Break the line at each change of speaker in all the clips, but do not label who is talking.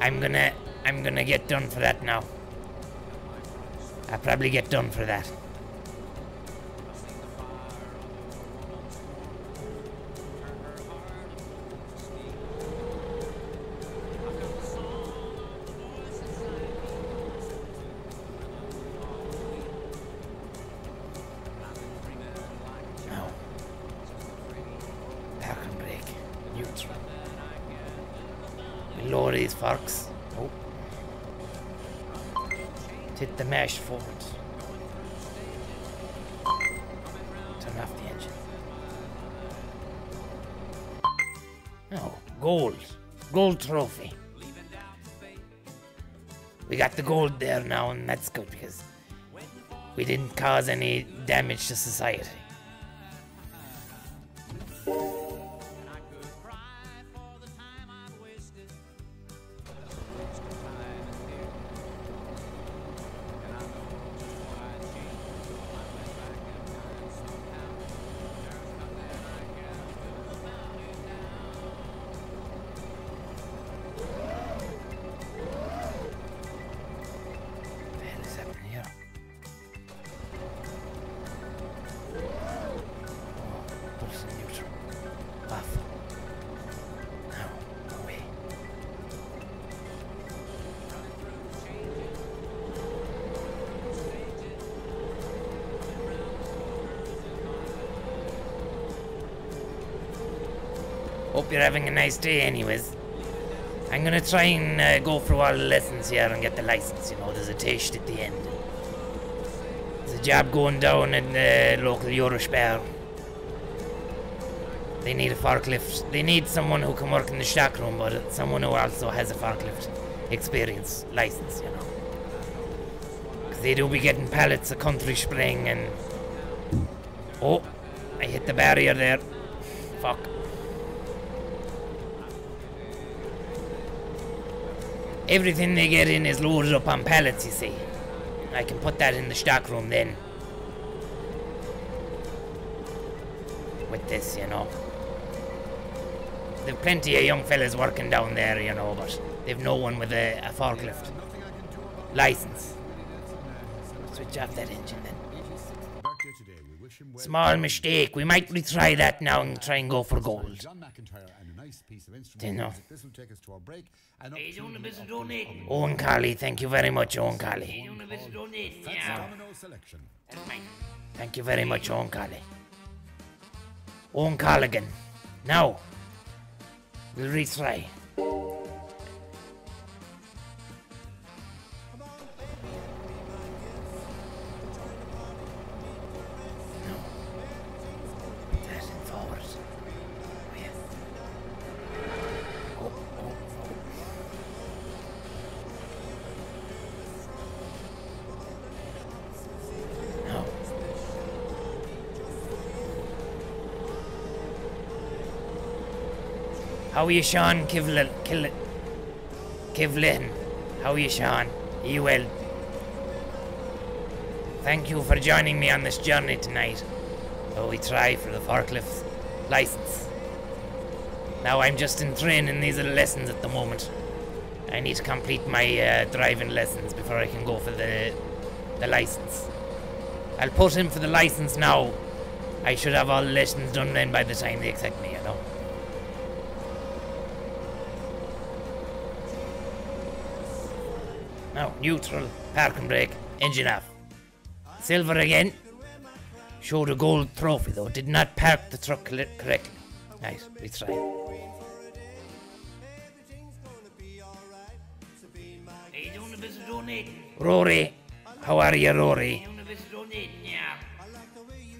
I'm gonna I'm gonna get done for that now. I'll probably get done for that. No. Park and Hit the mesh forward. Turn off the engine. Oh, gold. Gold trophy. We got the gold there now, and that's good because we didn't cause any damage to society. Having a nice day anyways. I'm gonna try and uh, go through all the lessons here and get the license. You know, there's a test at the end. There's a job going down in the local Eurospar. They need a forklift. They need someone who can work in the stock room, but someone who also has a forklift experience license. You know, because they do be getting pallets of country spring and. Oh, I hit the barrier there. Fuck. Everything they get in is loaded up on pallets, you see. I can put that in the stock room then. With this, you know. There's plenty of young fellas working down there, you know, but they've no one with a, a forklift license. Switch off that engine then. Small mistake. We might retry that now and try and go for gold.
John McIntyre and a nice piece of instrument.
Dunno.
music. This will take us to our break. And up
Hey,
to
doing a
the
bit donating.
Owen Carley, thank you very much, Owen Carley.
Doing a bit of donating,
That's
yeah.
Domino selection.
That's mine.
Thank you very much, Owen Carley. Owen Carligan. Now, we'll retry. Sean Kivlin? Kill- Kivlin? How are you, well? Thank you for joining me on this journey tonight. Oh, we try for the forklift license. Now I'm just in training these little lessons at the moment. I need to complete my uh, driving lessons before I can go for the the license. I'll put in for the license now. I should have all the lessons done then by the time they accept me, Now, neutral, park and brake, engine off. Silver again. Showed a gold trophy though, did not park the truck correctly. Nice, let's try.
Hey, doing a bit of donating.
Rory, how are you, Rory?
Doing a bit of donating, yeah.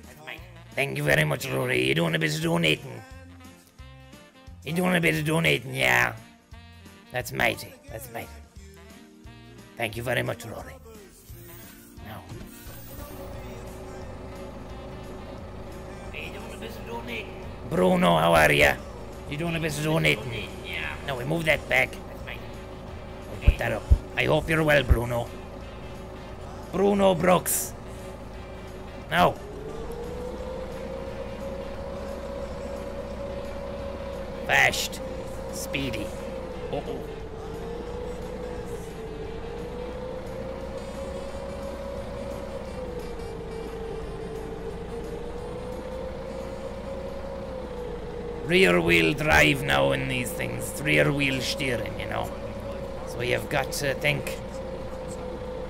That's mine.
Thank you very much, Rory. You're doing a bit of donating. You're doing a bit of donating, yeah. That's mighty. That's mighty. Thank you very much, Rory. Now,
Hey, doing a bit of donating.
Bruno, how are you? You doing a bit of donating?
Donating, yeah.
Now we move that back.
That's mine.
Put that up. I hope you're well, Bruno. Bruno Brooks. Now. Fast. Speedy. Uh oh. Rear wheel drive now in these things, rear wheel steering, you know. So you've got to think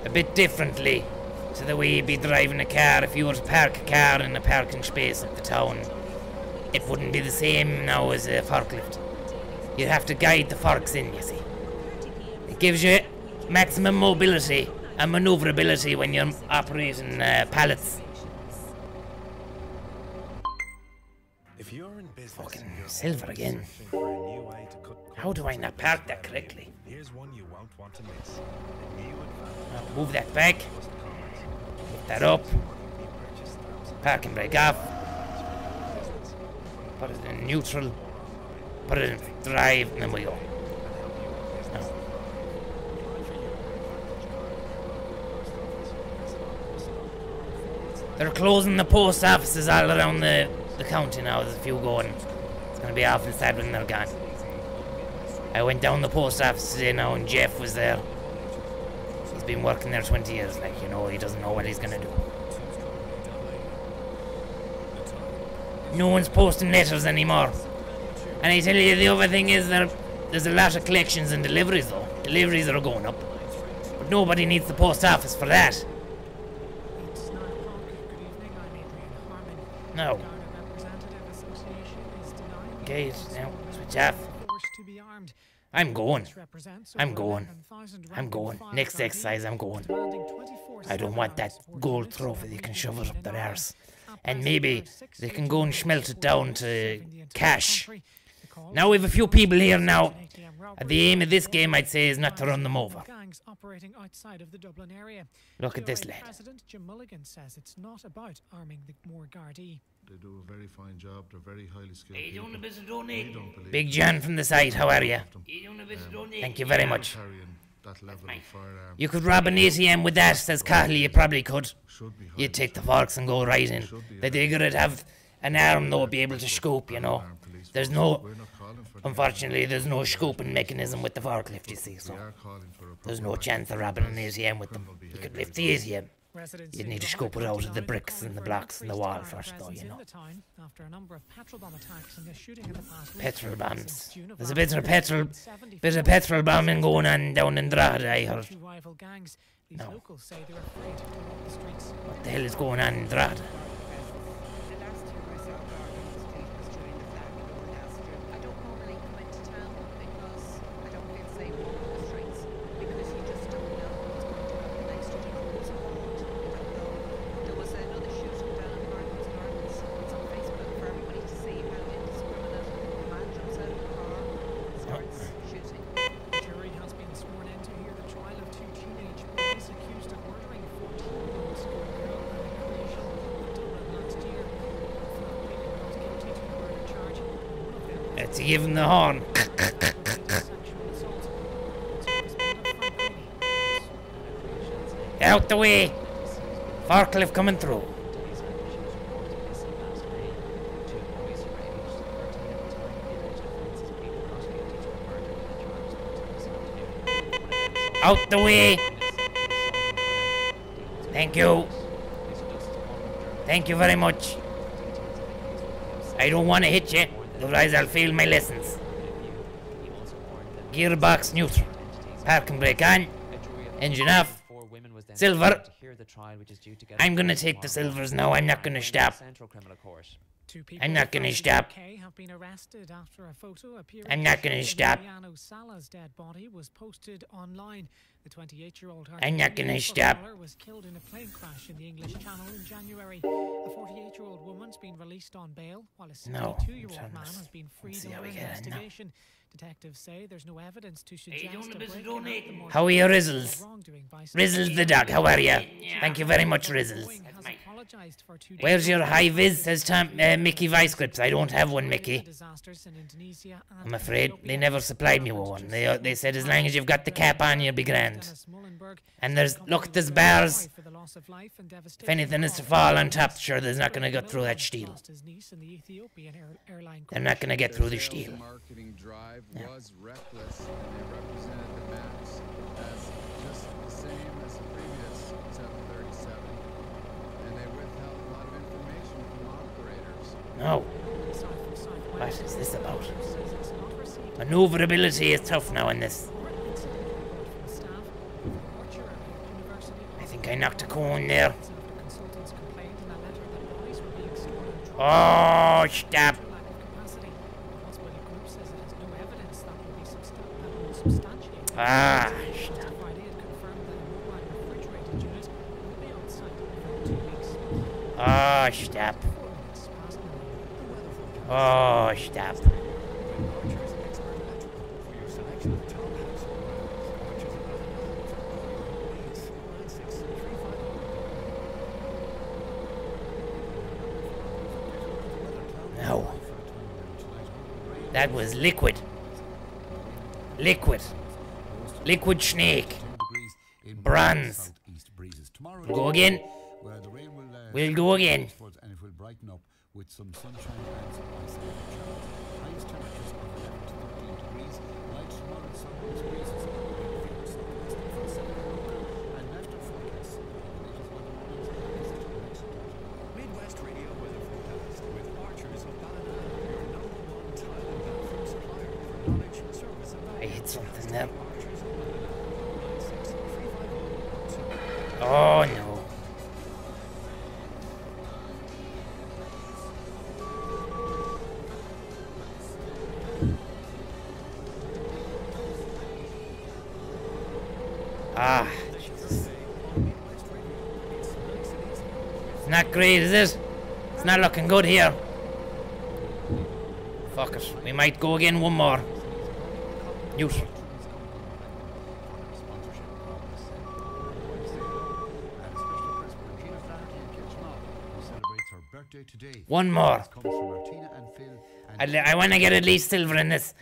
a bit differently to the way you'd be driving a car if you were to park a car in a parking space at the town. It wouldn't be the same now as a forklift. You'd have to guide the forks in, you see. It gives you maximum mobility and maneuverability when you're operating uh, pallets. Silver again. How do I not park that correctly?
Here's one you won't want to miss.
Uh, move that back, lift that up,
thousands
parking brake off, put it in neutral, put it in drive, and then we go. They're closing the post offices all around the, the county now. There's a few going. To be awful sad when they're gone. I went down the post office today now and Jeff was there. He's been working there 20 years, like, you know, he doesn't know what he's going to do. No one's posting letters anymore. And I tell you, the other thing is there, there's a lot of collections and deliveries, though. Deliveries are going up. But nobody needs the post office for that.
It's nine o'clock. Good evening. I'm Adrian Harmon.
No.
Garda Representative Association is denying
Okay,
that
now, switch off.
to be armed.
I'm going. I'm going. I'm going. Next exercise, I'm going. I don't want that gold trophy they can shove it up their arse. And maybe
there are six
they can go and smelt it down to
serving the entire
cash.
country. The call
Now we've a few people here now.
7 a.m. Robbery
The aim of this game, I'd say, is not to run them over.
Gangs operating outside of the Dublin area.
Look at this lad.
President Jim Mulligan says it's not about arming the more Gardaí.
They do a very fine job. They're very highly skilled
Are you doing a bit of
We
donating?
don't believe
Big John from the side, how are you?
Are you doing a bit of?
Thank you very
Yeah.
much.
that level of firearm.
You could rob an ATM with that, says Cahill. You probably could.
be
You'd take the forks and go right in. The digger would have an arm, though, be able to scoop, you know. There's no,
We're not calling for the-
unfortunately, there's no scooping mechanism with the forklift, you see, so
are calling for a
there's no chance of robbing an ATM with them. You could lift the ATM. You'd need to scoop it out of the bricks and the blocks and the wall first, though, you know.
the after a number of petrol bomb attacks and a shooting in the past.
Petrol bombs. There's a bit of petrol, bit of petrol bombing going on down in Drogheda, I heard.
Two rival gangs. These
No.
locals say they're afraid to walk the streets.
What the hell is going on in Drogheda?
The last time I saw Garda on the street was during the flag over last year. I don't normally come into town because I don't feel safe walking the streets because you just don't know what's going to happen next. You don't know who's involved. You don't know. There was another shooting down in Martin's Gardens. It's on Facebook for everybody to see how indiscriminate a man jumps out of the car and starts shooting.
The jury has been sworn in to hear the trial of two teenage boys accused of murdering a 14-year-old schoolgirl in a creation in Dublin last year. Both have pleaded not guilty to the murder charge. One
Let's give him the horn. Out the way. Forklift coming through. Out the way. Thank you. Thank you very much. I don't want to hit you, otherwise I'll fail my lessons. Gearbox neutral. Parking brake on. Engine off. Silver. I'm gonna take the silvers now. I'm not gonna stop. I'm not gonna stop. I'm not gonna stop.
Emiliano Sala's dead body was posted online. The 28-year-old
I'm not gonna stop.
was killed in a plane crash in the English Channel in January. A 48-year-old woman's been released on bail, while a
No,
62-year-old
I'm
man has been freed under
we get in now.
investigation. Detectives say there's no evidence to
you
suggest
doing a
a
bit of
breaking out
donating?
the more
How are you, Rizzles? Rizzles the dog, how are you? Thank you very much, Rizzles.
Boeing has apologized for two
Where's your high
for
vis? Says Tom, uh, Mickey Vice Grips. I don't have one, Mickey.
disasters in Indonesia and
I'm afraid they never supplied me with one. They, uh, they said as long as you've got the cap on, you'll be grand. And there's, look,
was
there's
very
bars.
sorry for the loss of life and
If anything is to fall on top,
disaster.
sure, there's not gonna
Greg
go through that steel.
lost his niece in the Ethiopian air- airline
They're not gonna get through the steel.
Drive was reckless, and they represented the MAX as just the same as the previous 737. And they withheld a lot of information from operators.
Oh,
southwest.
what is this about?
Says it's not received
Maneuverability is tough now in this.
or incident report from staff of Orchard University.
I think I knocked a cone there.
Some of
oh,
two weeks.
Oh, stop. Oh, stop. No. That was liquid. Liquid. Liquid snake.
10 degrees in
Bronze.
Tomorrow
Go again. We'll go again. Is it? It's not looking good here. Fuck it. We might go again one more. Newt.
sponsorship of this uh, and special request for Regina Flaherty and Kilchmar, who celebrates her birthday today.
One more.
This comes from Martina and Phil and
I, I want to get at least silver in this.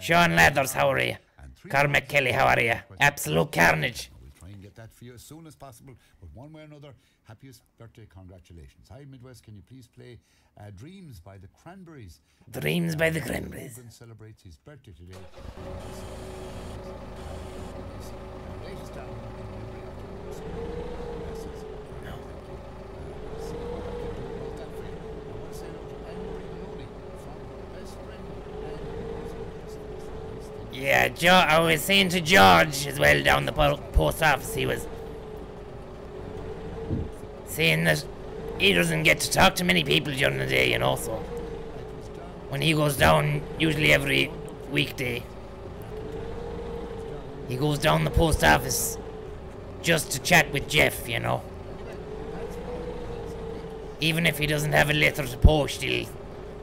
Sean Lathers, how are you? Cormac Kelly, how are you? Absolute carnage.
That for you as soon as possible. But one way or another, happiest birthday congratulations. Hi Midwest, can you please play uh, Dreams by the Cranberries?
Dreams by the Cranberries.
Ruben celebrates his birthday today. His latest album in memory of the Rose. Blessings.
No.
Uh, see what I can do about that for you. I want to say hello to Anne-Marie Maloney from her best friend. and
Yeah, jo- I was saying to George as well down the po- post office, he was saying that he doesn't get to talk to many people during the day, you know, so when he goes down, usually every weekday, he goes down the post office just to chat with Jeff, you know. Even if he doesn't have a letter to post, he'll,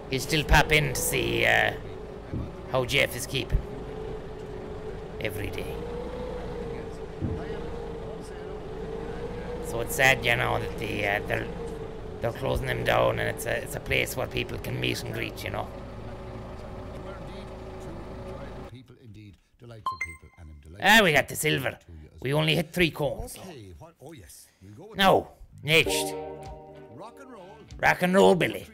he'll still pop in to see uh, how Jeff is keeping every day. So it's sad, you know, that the uh, they're they're closing them down, and it's a it's a place where people can meet and greet, you know.
You are indeed true enjoyable people, indeed delightful people, and I'm delighted.
Ah, we got the silver.
to you as
We only hit three cones.
Okay, what? Oh yes, we'll go with
No, next,
rock and roll.
rock and roll, Billy.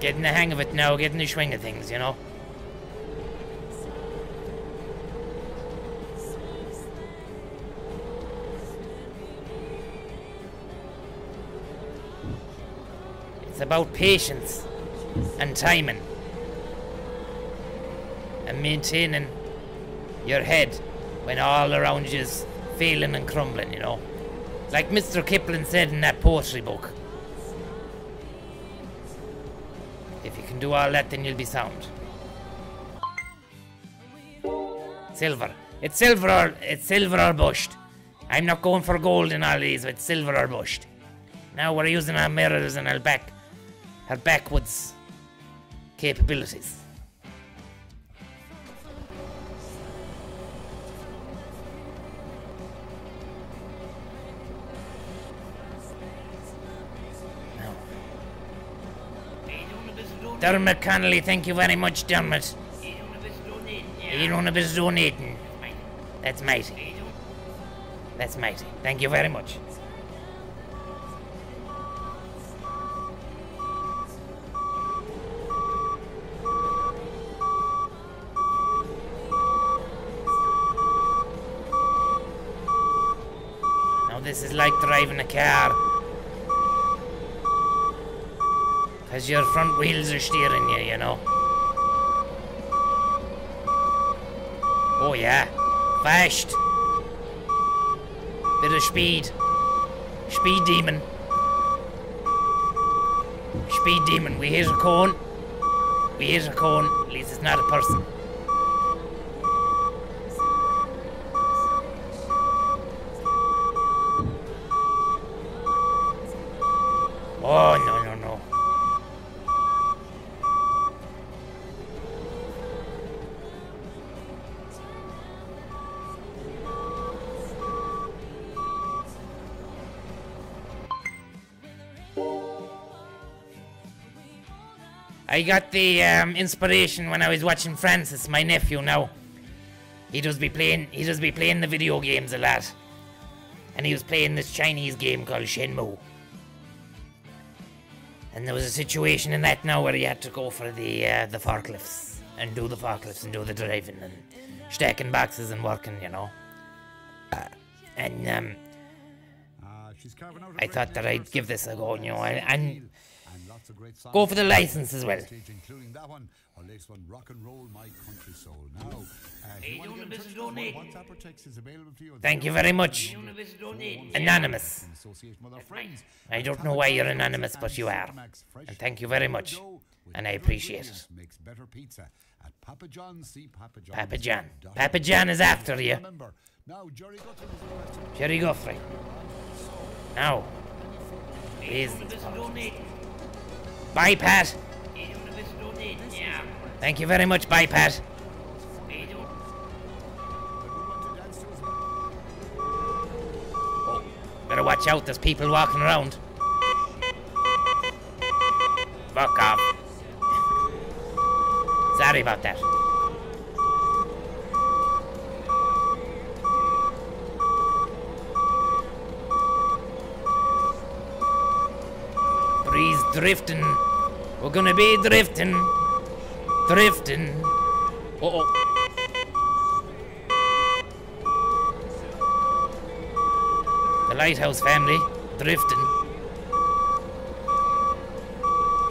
Getting the hang of it now, getting the swing of things, you know. It's about patience and timing and maintaining your head when all around you is failing and crumbling, you know. Like Mr. Kipling said in that poetry book. If you can do all that, then you'll be sound. Silver. It's silver or it's silver or bushed. I'm not going for gold in all these, it's silver or bushed. Now we're using our mirrors and our back, our backwards capabilities. Dermot Connolly, thank you very much, Dermot.
Everyone is donating.
That's
amazing.
That's amazing. Thank you very much. Now this is like driving a car. Because your front wheels are steering you, you know. Oh, yeah. Fast. Bit of speed. Speed demon. Speed demon. We hit a cone. We hit a cone. At least it's not a person. I got the um, inspiration when I was watching Francis, my nephew now. He does be playing he does be playing the video games a lot. And he was playing this Chinese game called Shenmue. And there was a situation in that now where he had to go for the uh, the forklifts and do the forklifts and do the driving and stacking boxes and working, you know. Uh, and um,
Ah, she's carving out a
I thought that I'd give this a go, you know, and- and go for the license as well.
including that one, her latest one, Rock and Roll My Country Soul. Now, uh, you want to
don't
get in
miss
touch
a
with us,
donate.
WhatsApp or text is available to you.
Thank you very much.
You wanna visit on it?
Anonymous.
in association with our friends
I don't know why you're anonymous, but you are. And thank you very much. And I appreciate
it. Makes better pizza at Papa John's. See Papa John's.
Papa John. Papa. John is after you.
Now Jerry Guthrie was the question.
Jerry Guthrie. Now. Please.
It? Yeah.
Thank you very much,
don't
Oh, better watch out, there's people walking around. Fuck off. Sorry about that. Drifting. We're gonna be drifting. Drifting. Uh oh. The Lighthouse family, drifting.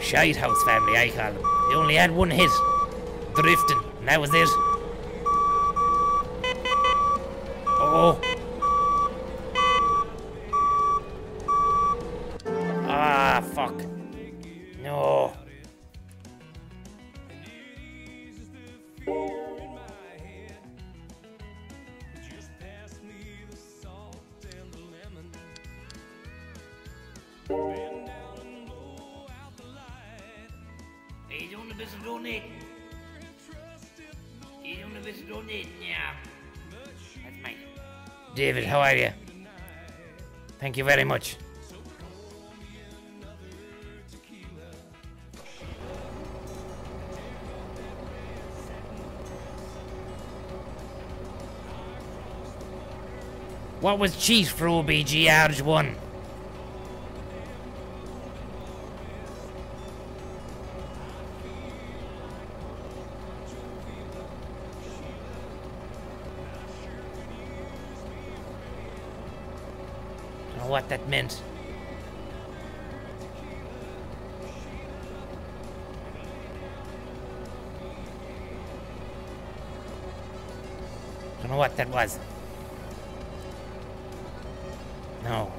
Shite House family, I call them. They only had one hit, drifting, and that was it. How are you? Thank you very much. What was cheese for OBG Arge 1? Mint. Don't know what that was. No.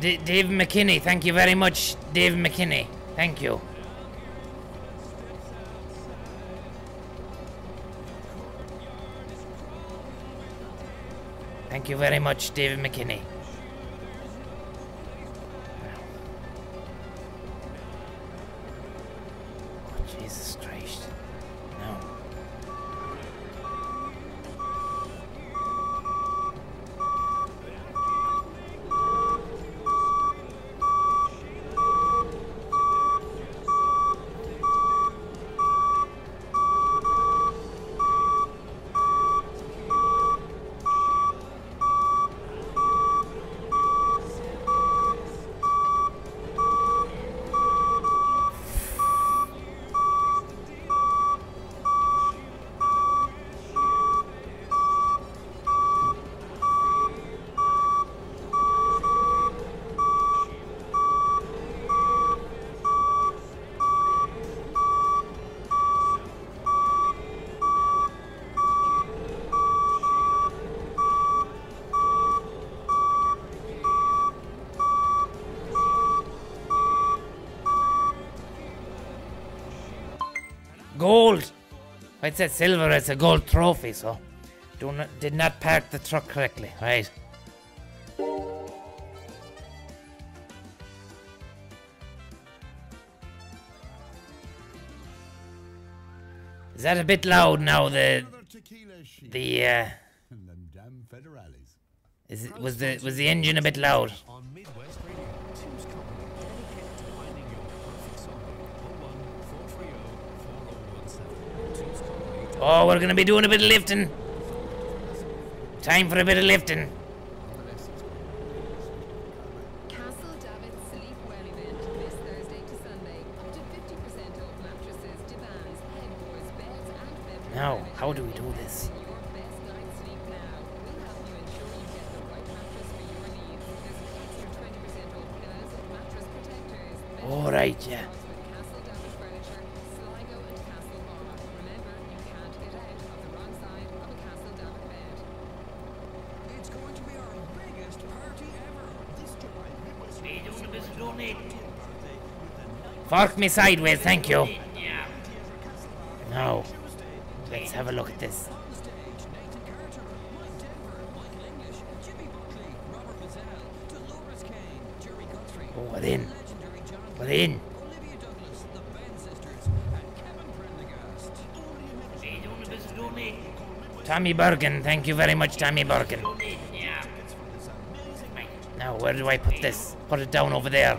D Dave McKinney, thank you very much, Dave McKinney. Thank you. Thank you very much, David McKinney. Gold! I said silver, it's a gold trophy, so. Do not, did not park the truck correctly, right? Is that a bit loud now? The
Another tequila sheet.
the uh,
And them damn federales.
is it, was the was the engine a bit loud? Oh, we're gonna be doing a bit of lifting. Time for a bit of lifting. Fork me sideways, thank you. Now, let's have a look at this. Oh, we're in. We're in. Tommy Bergen, thank you very much, Tommy Bergen. Now, where do I put this? Put it down over there.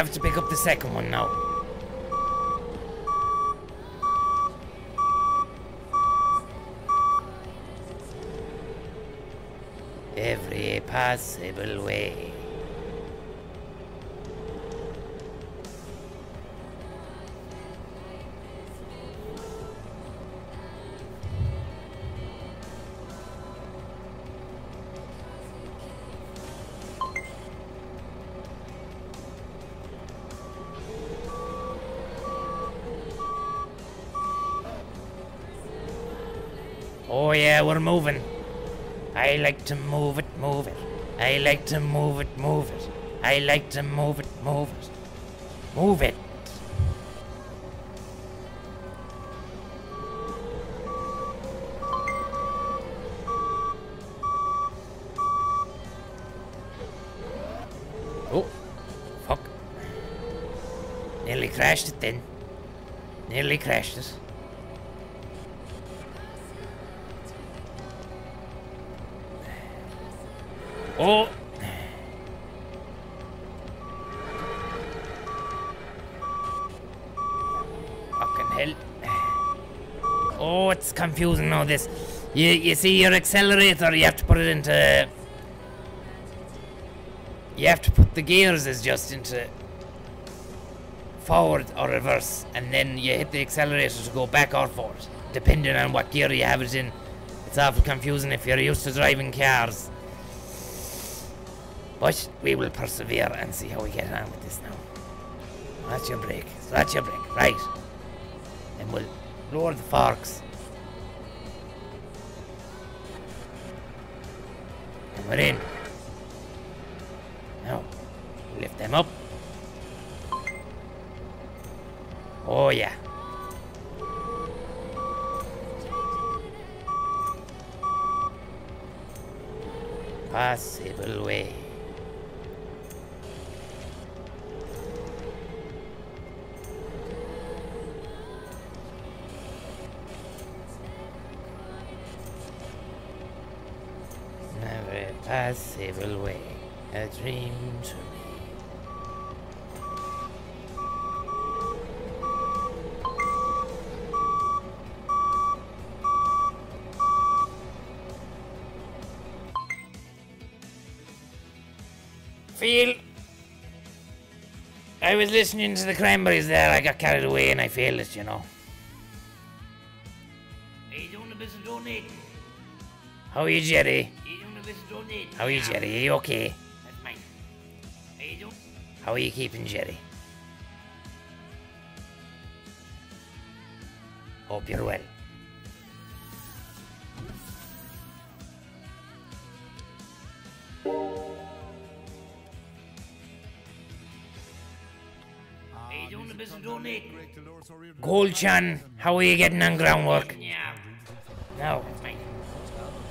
Have to pick up the second one now. Every possible way. Oh yeah, we're moving. I like to move it, move it. I like to move it, move it. I like to move it, move it. Move it. Oh, fuck. Nearly crashed it then. Nearly crashed it. Confusing all this. You, you see your accelerator, you have to put it into... You have to put the gears as just into forward or reverse, and then you hit the accelerator to go back or forward, depending on what gear you have it in. It's awful confusing if you're used to driving cars. But we will persevere and see how we get on with this now. That's your brake. So that's your brake. Right. Then we'll lower the forks. We're. Dream to me. Feel. I was listening to the cranberries there. I got carried away and I failed it, you know.
Are you doing a bit of donating?
How are you, Jerry?
Are you doing a bit of donating?
How are you, Jerry? Are you okay? How are you keeping, Jerry? Hope you're well.
Are you doing a bit of donating?
Goldchan, how are you getting on groundwork?
Yeah.
No.
That's mine.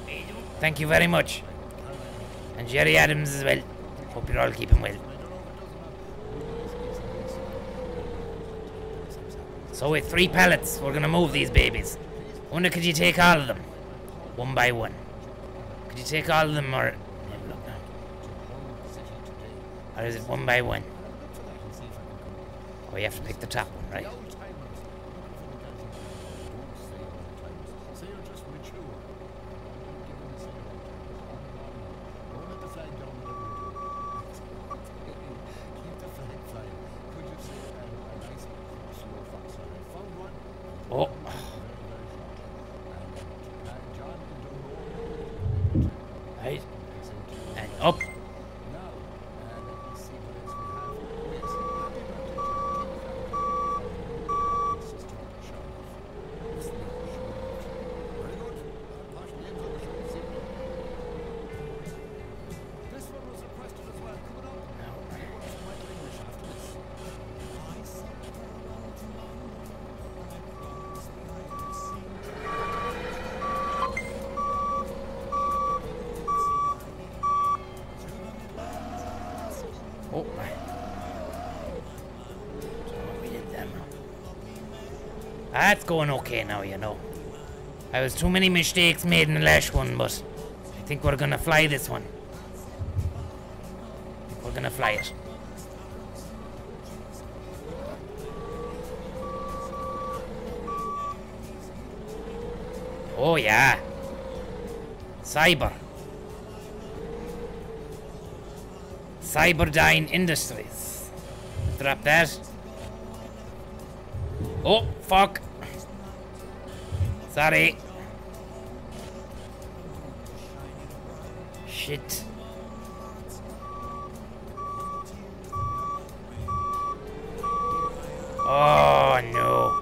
Are you doing?
Thank you very much. And Jerry Adams as well. Hope you're all keeping well. So with three pallets, we're gonna move these babies. Wonder could you take all of them? One by one. Could you take all of them or. Or is it one by one? Oh you have to pick the top one, right? That's going okay now, you know. I was too many mistakes made in the last one, but I think we're gonna fly this one. We're gonna fly it. Oh yeah. Cyber. Cyberdyne Industries. Drop that. Oh, fuck. Sorry. Shit. Oh no.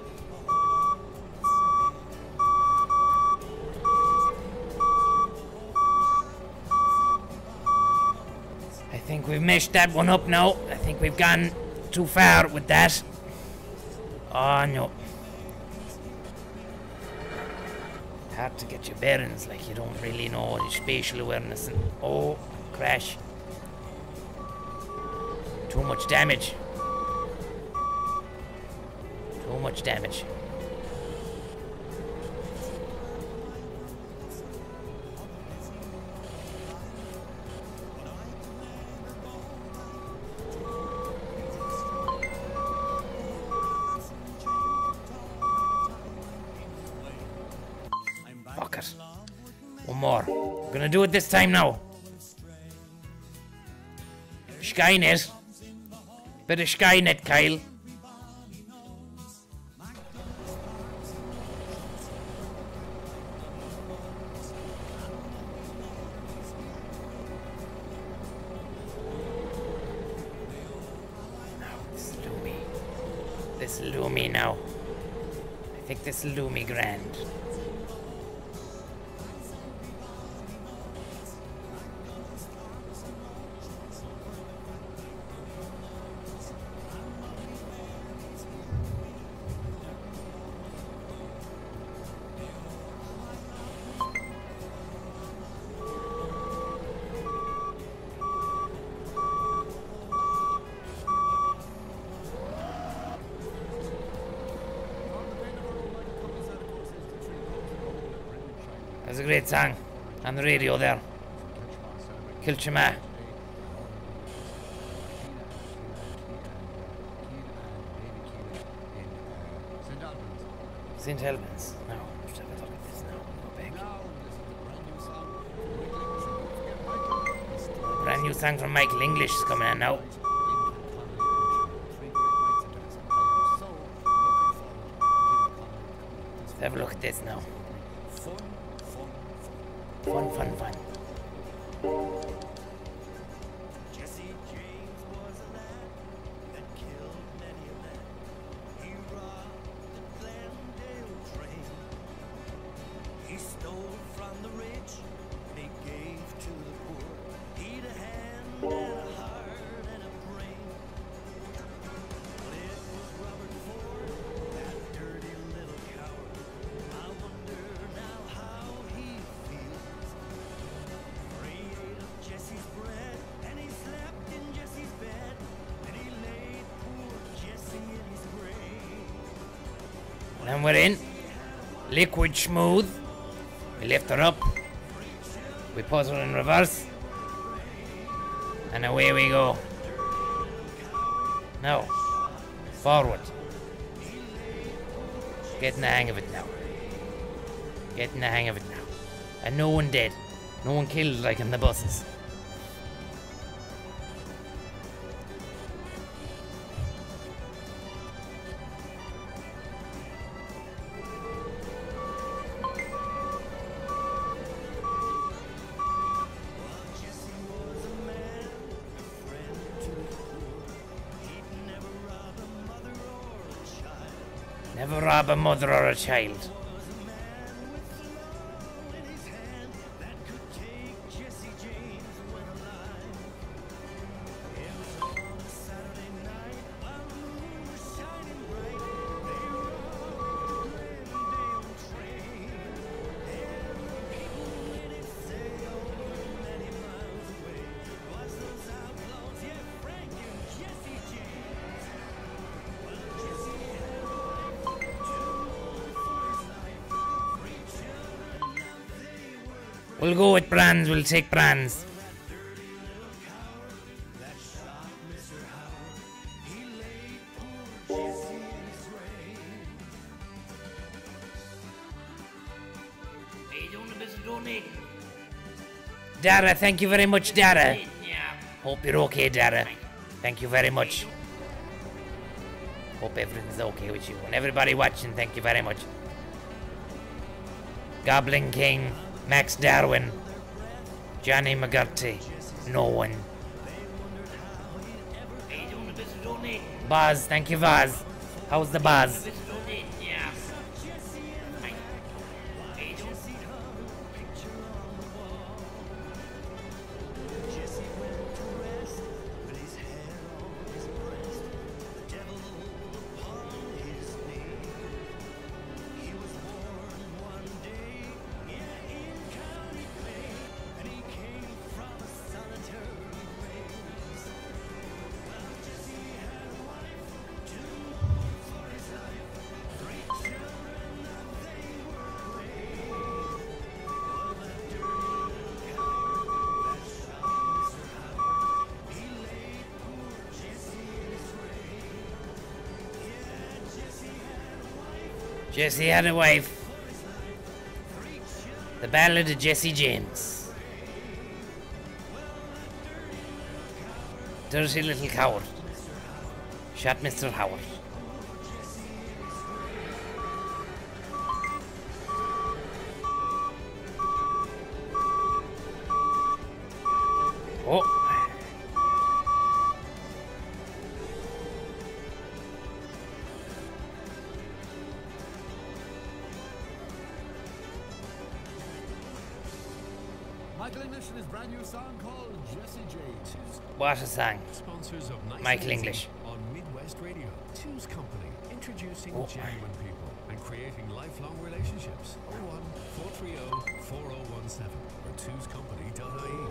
I think we've messed that one up now. I think we've gone too far with that. Oh no. To get your bearings, like you don't really know your spatial awareness and oh crash. Too much damage. Too much damage. Gonna do it this time now. Skynet. Bit of Skynet, Kyle. That's a on the radio there.
Kilchama.
St Albans.
Now, let's have a look at this now. Go back.
Brand new song from Michael English, and is
coming on now.
I.
Let's have a look at this now. Liquid smooth. We lift her up. We put her in reverse. And away we go. Now, forward. Getting the hang of it now. Getting the hang of it now. And no one dead. No one killed like in the buses.
A mother or a child. We'll
go with brands, we'll take brands.
that shot Mr. Howard. He laid poor Jesse in his grave.
How you doing, Mr. Donating?
Dara, thank you very much, Dara. Hope you're okay, Dara. Thank you very much. Hope everything's okay with you. And everybody watching, thank you very much. Goblin King, Max Darwin, Johnny McGurty, no one. Buzz, thank you, Buzz. How's the buzz?
Wife. three children.
The Ballad of Jesse James. Dirty little coward. Shot Mr. Howard. What a song.
Sponsors of Nice
Michael English.
on Midwest Radio. Two's Company, introducing
Oh.
genuine people and creating lifelong relationships. 01 430 4017 or twoscompany.ie.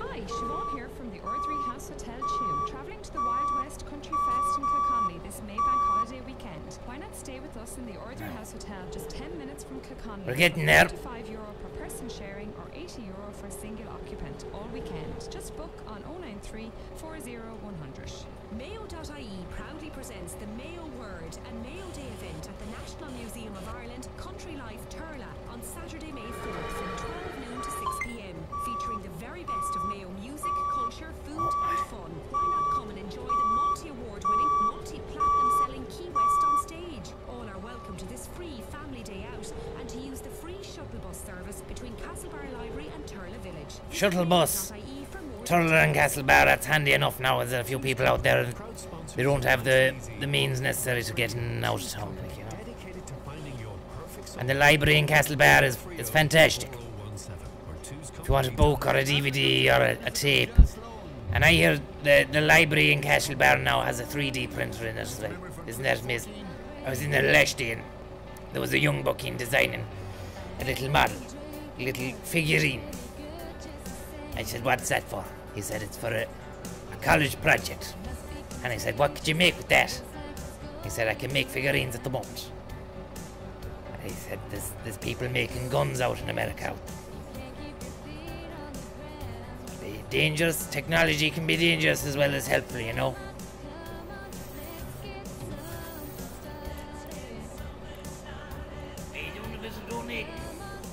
Hi, Siobhan here from the Ardrey House Hotel Tune. Travelling to the Wild West Country Fest in Kilconnelly this May Bank holiday weekend. Why not stay with us in the Ardrey House Hotel just 10 minutes from Kilconnelly?
We're getting there.
55 euro per person sharing or 80 euro for a single occupant. All
all weekend. Just book on 093 40 100.
Mayo.ie proudly presents the Mayo Word and Mayo Day event at the National Museum of Ireland, Country Life, Turlough on Saturday, May 4th from 12 noon to 6 pm, featuring the very best of Mayo music, Shuttle bus. Turlough and
Castlebar, that's handy enough now. There's a few people out there, they don't have the, the means necessary to get in and out of town. Like, you know. And the library in Castlebar is, is fantastic.
4017, where two's
If you want a book or a DVD or a, a tape. And I hear the, the library in Castlebar now has a 3D printer in it. Like, isn't that amazing? I was in there last day and there was a young bucking designing a little model, a little figurine. I said, what's that for? He said, it's for a, a college project. And I said, what could you make with that? He said, I can make figurines at the moment. He said, there's, there's people making guns out in America. The dangerous technology can be dangerous as well as helpful, you know.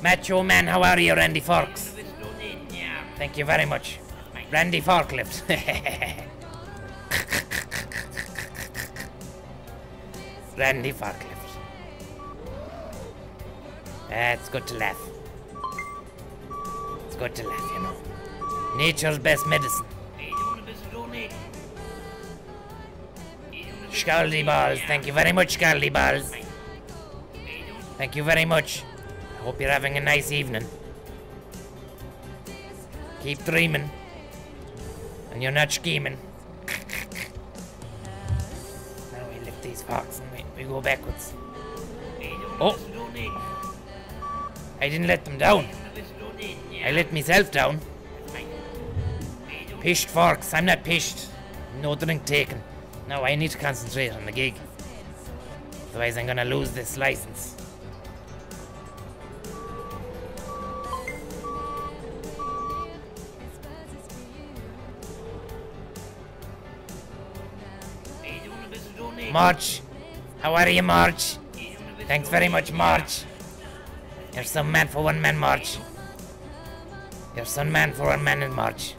Macho man, how are you, Randy Forks? Thank you very much. Randy Forklift. Randy Forklift. It's good to laugh. It's good to laugh, you know. Nature's best medicine. Scaldy balls. Thank you very much, Scaldy balls. Thank you very much. I hope you're having a nice evening. Keep dreaming. And you're not scheming. Now we lift these forks and we, we go backwards. Oh. I didn't let them down. I let myself down. Pished forks. I'm not pished. No drink taken. Now I need to concentrate on the gig. Otherwise, I'm gonna lose this license. March. How are you, March? Thanks very much. March. You're some man for one man, March. You're some man for one man in March.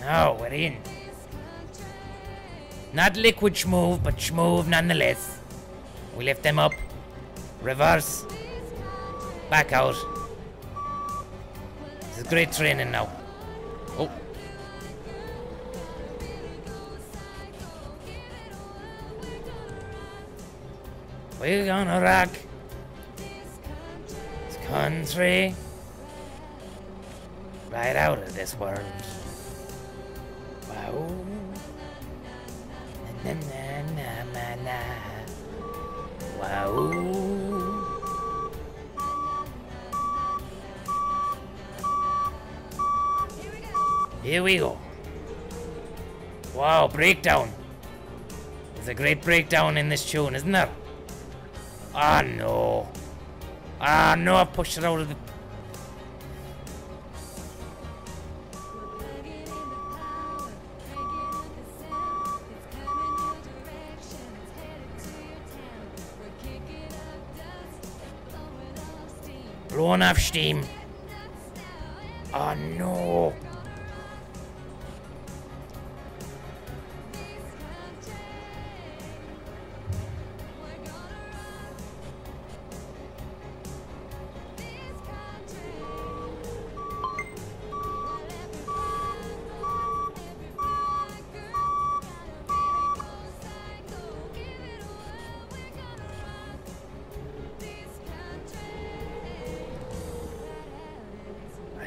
No, we're in. Not liquid schmoove, but schmoove nonetheless. We lift them up. Reverse. Back out. This is great training now. We're gonna rock this country right out of this world. Wow. Na na na na na. Wow. Here we go. Wow, breakdown. There's a great breakdown in this tune, isn't there? Ah, no. Ah, no, I pushed it out of the. Blowing off steam. Oh, no.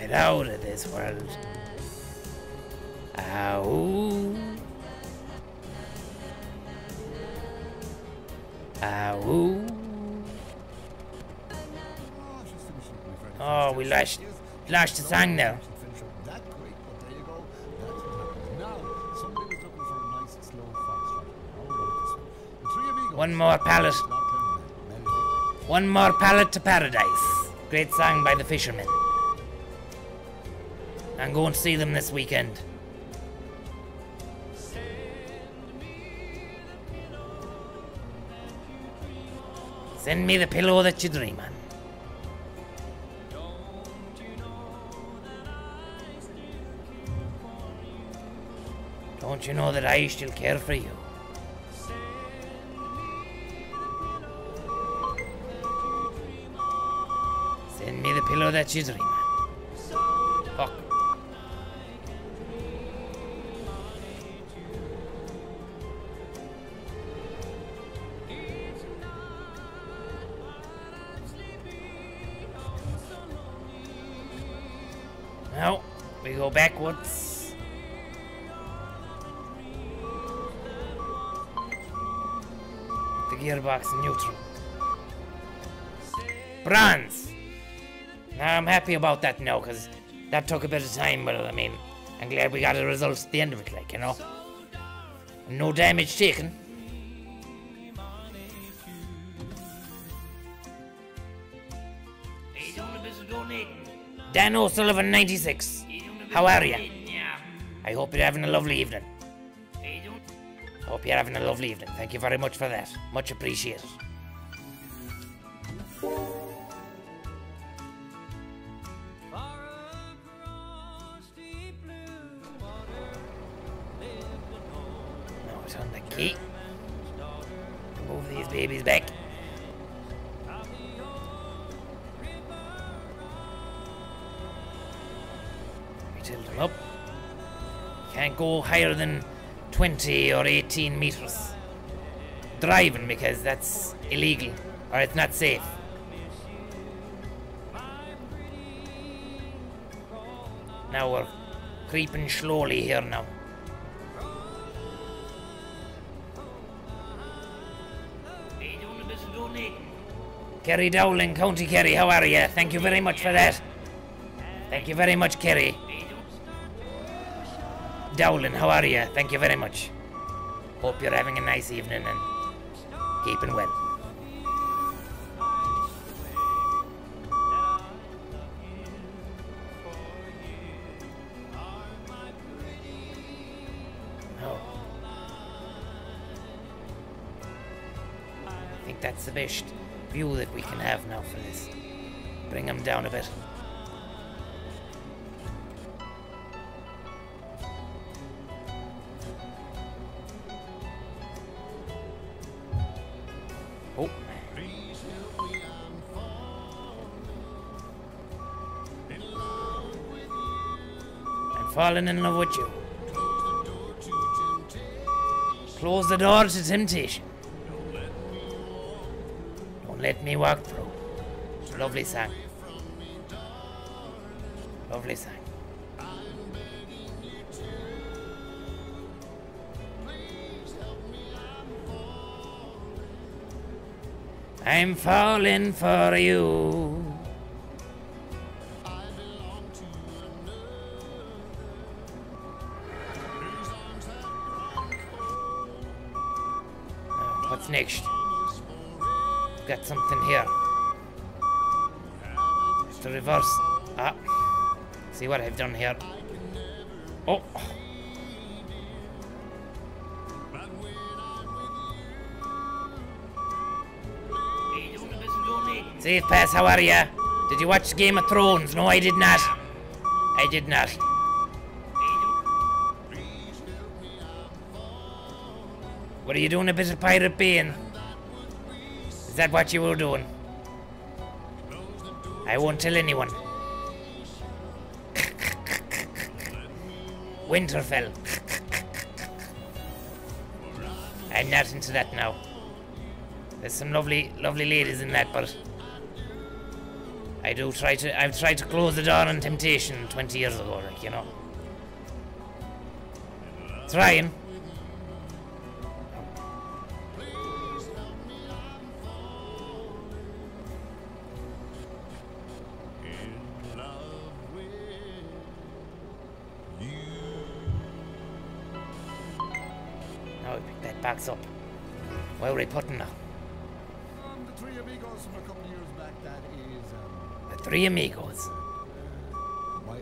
Right out of this world. Ow. Ow. Oh, we lost, lost the
happens. Now. One
more pallet. One more pallet to paradise. Great song by the fishermen. I'm going to see them this weekend. Send me the pillow that you dream on. Don't you know that I still care for you? Send me the pillow that you dream on. In neutral. Bronze! Now I'm happy about that now, because that took a bit of time, but I mean, I'm glad we got the results at the end of it, like, you know? No damage taken. Dan O'Sullivan 96. How are you? I hope you're having a lovely evening. Hope you're having a lovely evening. Thank you very much for that. Much appreciated. 20 or 18 meters. Driving because that's illegal or it's not safe. Now we're creeping slowly here now. Kerry Dowling, County Kerry, how are you? Thank you very much for that. Thank you very much, Kerry. Dowling, how are you? Thank you very much. Hope you're having a nice evening and keeping well. Oh. I think that's the best view that we can have now for this. Bring them down a bit. Falling in love with you. Close the door to temptation. Don't let me walk through. Lovely song. Lovely song. I'm falling for you. What I've done here. Oh. Safe pass, how are ya? Did you watch Game of Thrones? No, I did not. I did not. What are you doing a bit of Pirate Bay? Is that what you were doing? I won't tell anyone. Winterfell. I'm not into that now. There's some lovely, lovely ladies in that, but I do try to. I've tried to close the door on temptation 20 years ago, like you know. Trying. Now we pick that box up. Where are we putting now?
Three Amigos from a couple years back. That is. Um,
The Three Amigos.
uh, I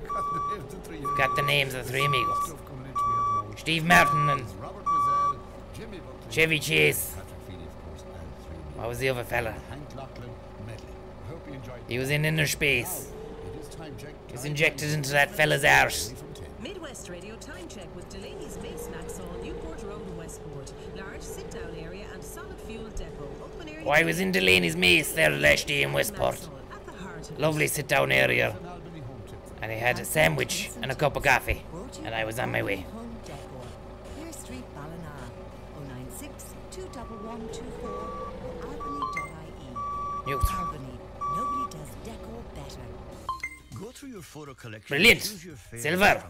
forgot the name of the three Amigos.
Got the names of the Three Amigos.
Stuff coming into me at the moment.
Steve Martin and
Robert Mizzell, Jimmy Buckley,
Chevy Chase.
Patrick Feeney, of course, and three Amigos.
What was the other fella?
Hank Lachlan medley. I hope you enjoyed
He was in inner space.
It is time check.
He was injected into that fella's arse. Oh, I was in Delaney's Mace there last day in Westport. Lovely sit down area. And I had a sandwich and a cup of coffee. And I was on my way.
Home Decor. Pier Street, Ballina. 096 21124 or albany.ie.
Youth.
Albany. Nobody does decor better.
Go through your photo collection.
Brilliant. Silver.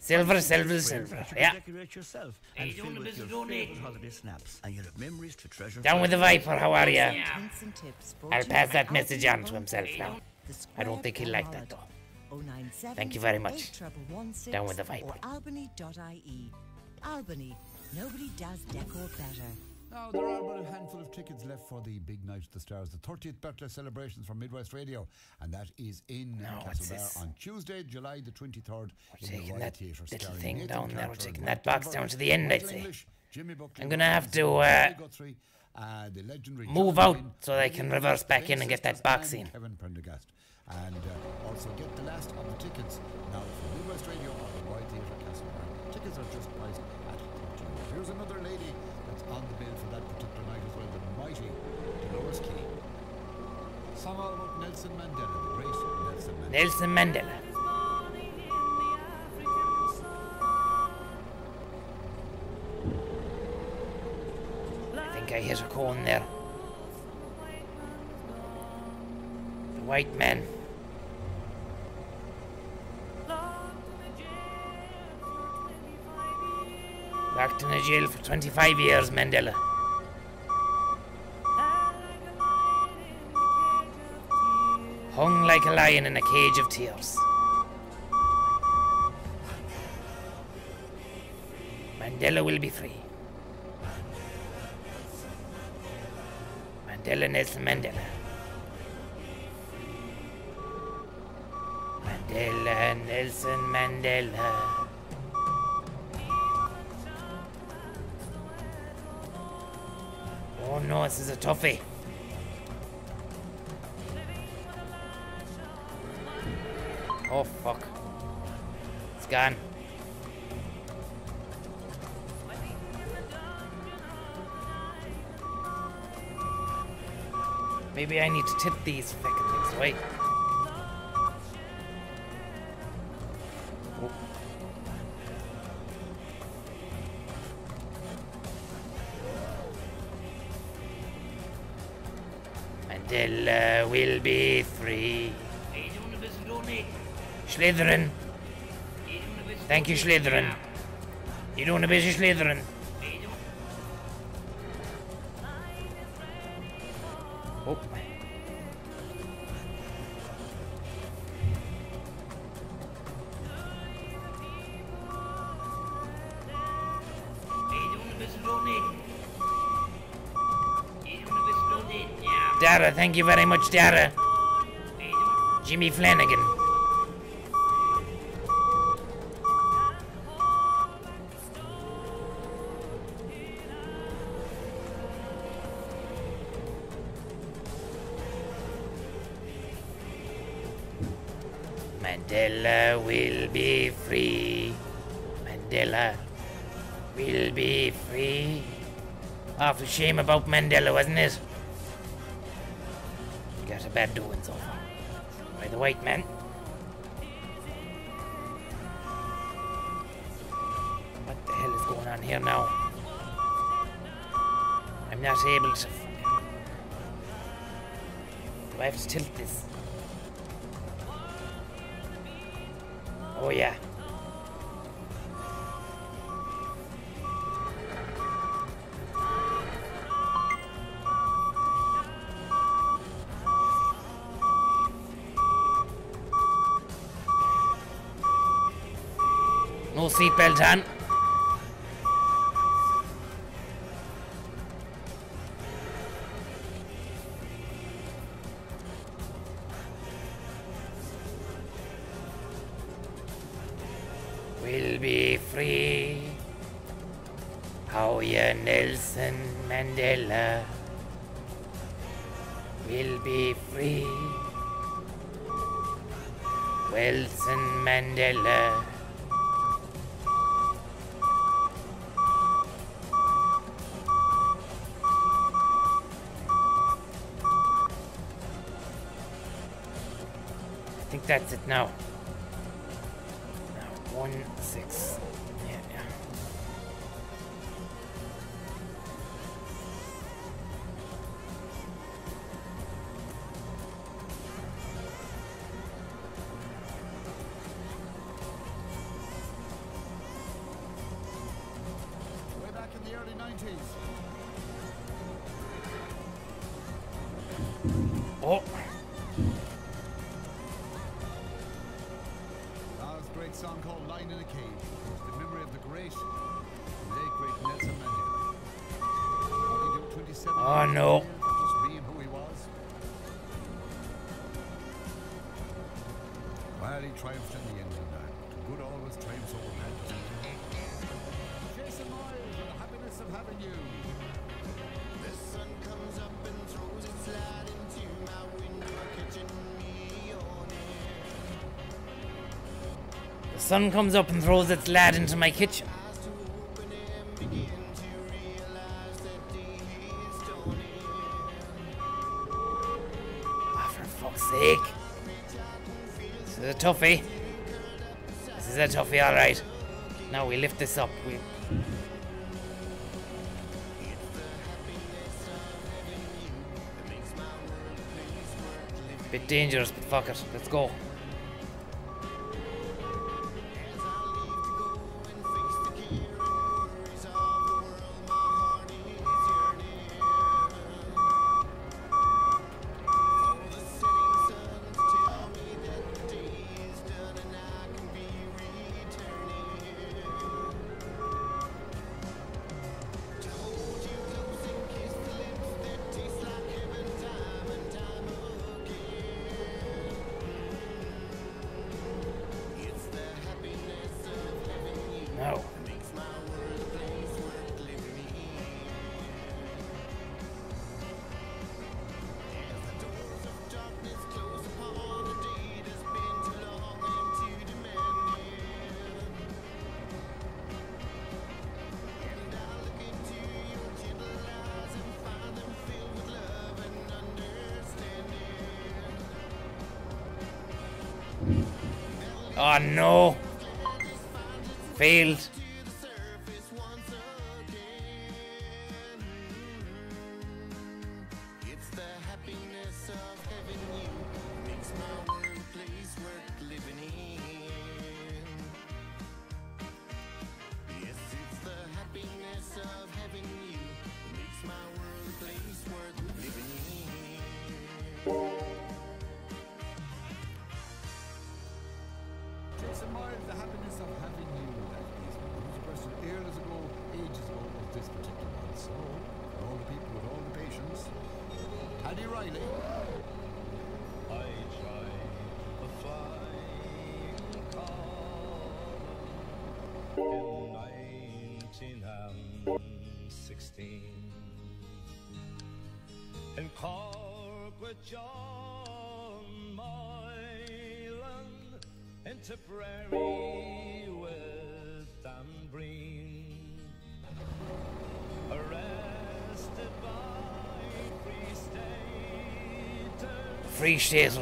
From past summer holidays.
Silver, silver, silver.
squares that you
Yeah.
Decorate yourself and fill with your favorite holiday snaps, and you'll have memories to treasure.
Down with the. Viper, how are ya?
Hints and tips brought
I'll pass that message on to himself now. I don't think he'll like that though.
Oh
Thank you very much. Down with the Viper.
Or albany.ie. Albany. Nobody does decor better.
Now, there are but a handful of tickets left for the big night at the stars, the 30th birthday celebrations from Midwest Radio, and that is in
what's
Castlebar on Tuesday, July the 23rd. in the
taking
Royal
that
Theatre,
little thing
Nathan
down there, we're taking that box down to the end, I'd say. I'm gonna have to, uh,
uh,
move out so I can reverse back in and get that box in.
Kevin Prendergast. And uh, also get the last of the tickets now for Midwest Radio on the Royal Theatre Castlebar. Tickets are just priced at 30. Here's another lady on the bill for that particular night as well, the mighty Dolores Keane. Song all about Nelson Mandela, the great Nelson Mandela.
Nelson Mandela. I think I hit a cone there. The white man. Locked in a jail for 25 years, Mandela. Hung like a lion in a cage of tears. Mandela will be free. Mandela Nelson Mandela. Mandela Nelson Mandela. No, this is a toughie. Oh fuck. It's gone. Maybe I need to tip these fucking things away. Will be free. Slytherin. Thank you, Slytherin. You bit of Slytherin? Thank you very much, Dara. Jimmy Flanagan. Mandela will be free. Mandela will be free. Awful shame about Mandela, wasn't it? White man. What the hell is going on here now? I'm not able to. Do I have to tilt this? Seatbelt on.
Now,
sun comes up and throws its
lad into my kitchen. Oh, for fuck's sake. This is a toughie. This is a toughie, alright. Now we lift this up. We Bit dangerous, but fuck it. Let's go.
Cheers.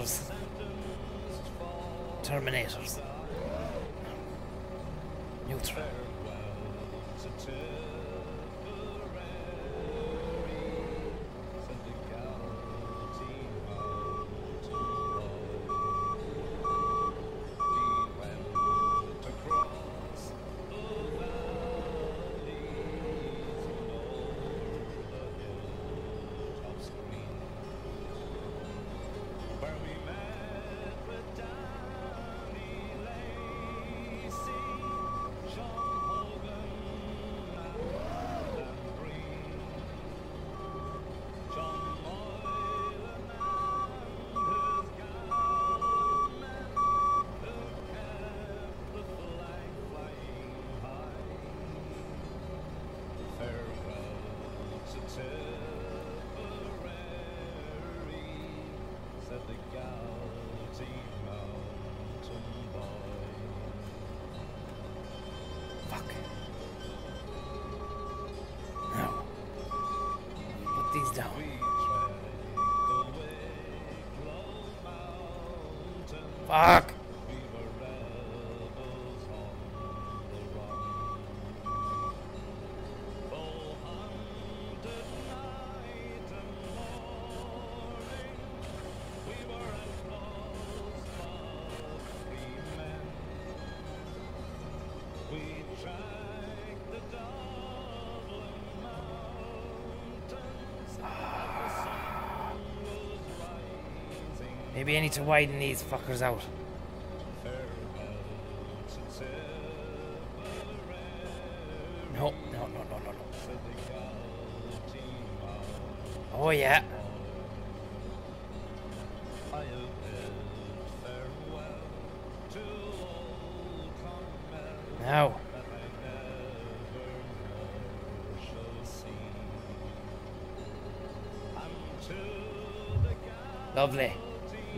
These down. Fuck. Maybe I need to widen these fuckers out. No, no, no, no, no, no. Oh yeah.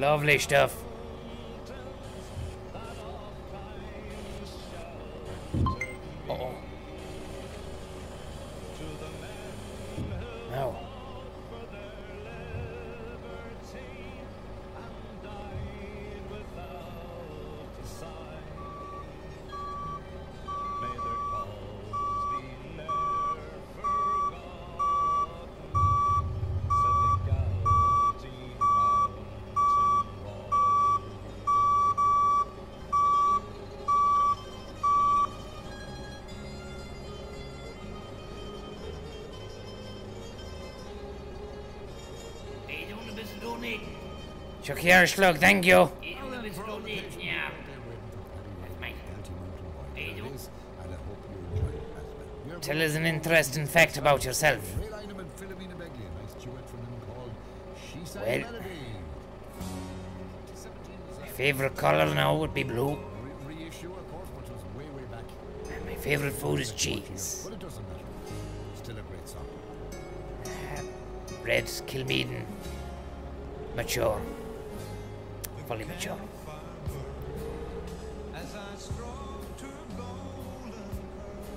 Lovely stuff.
It as well. We're
Tell us an interesting fact about yourself. Well. My favourite colour now would be blue. And my favourite food is cheese.
Uh, Song.
Red Kilmeaden. Mature. Mature.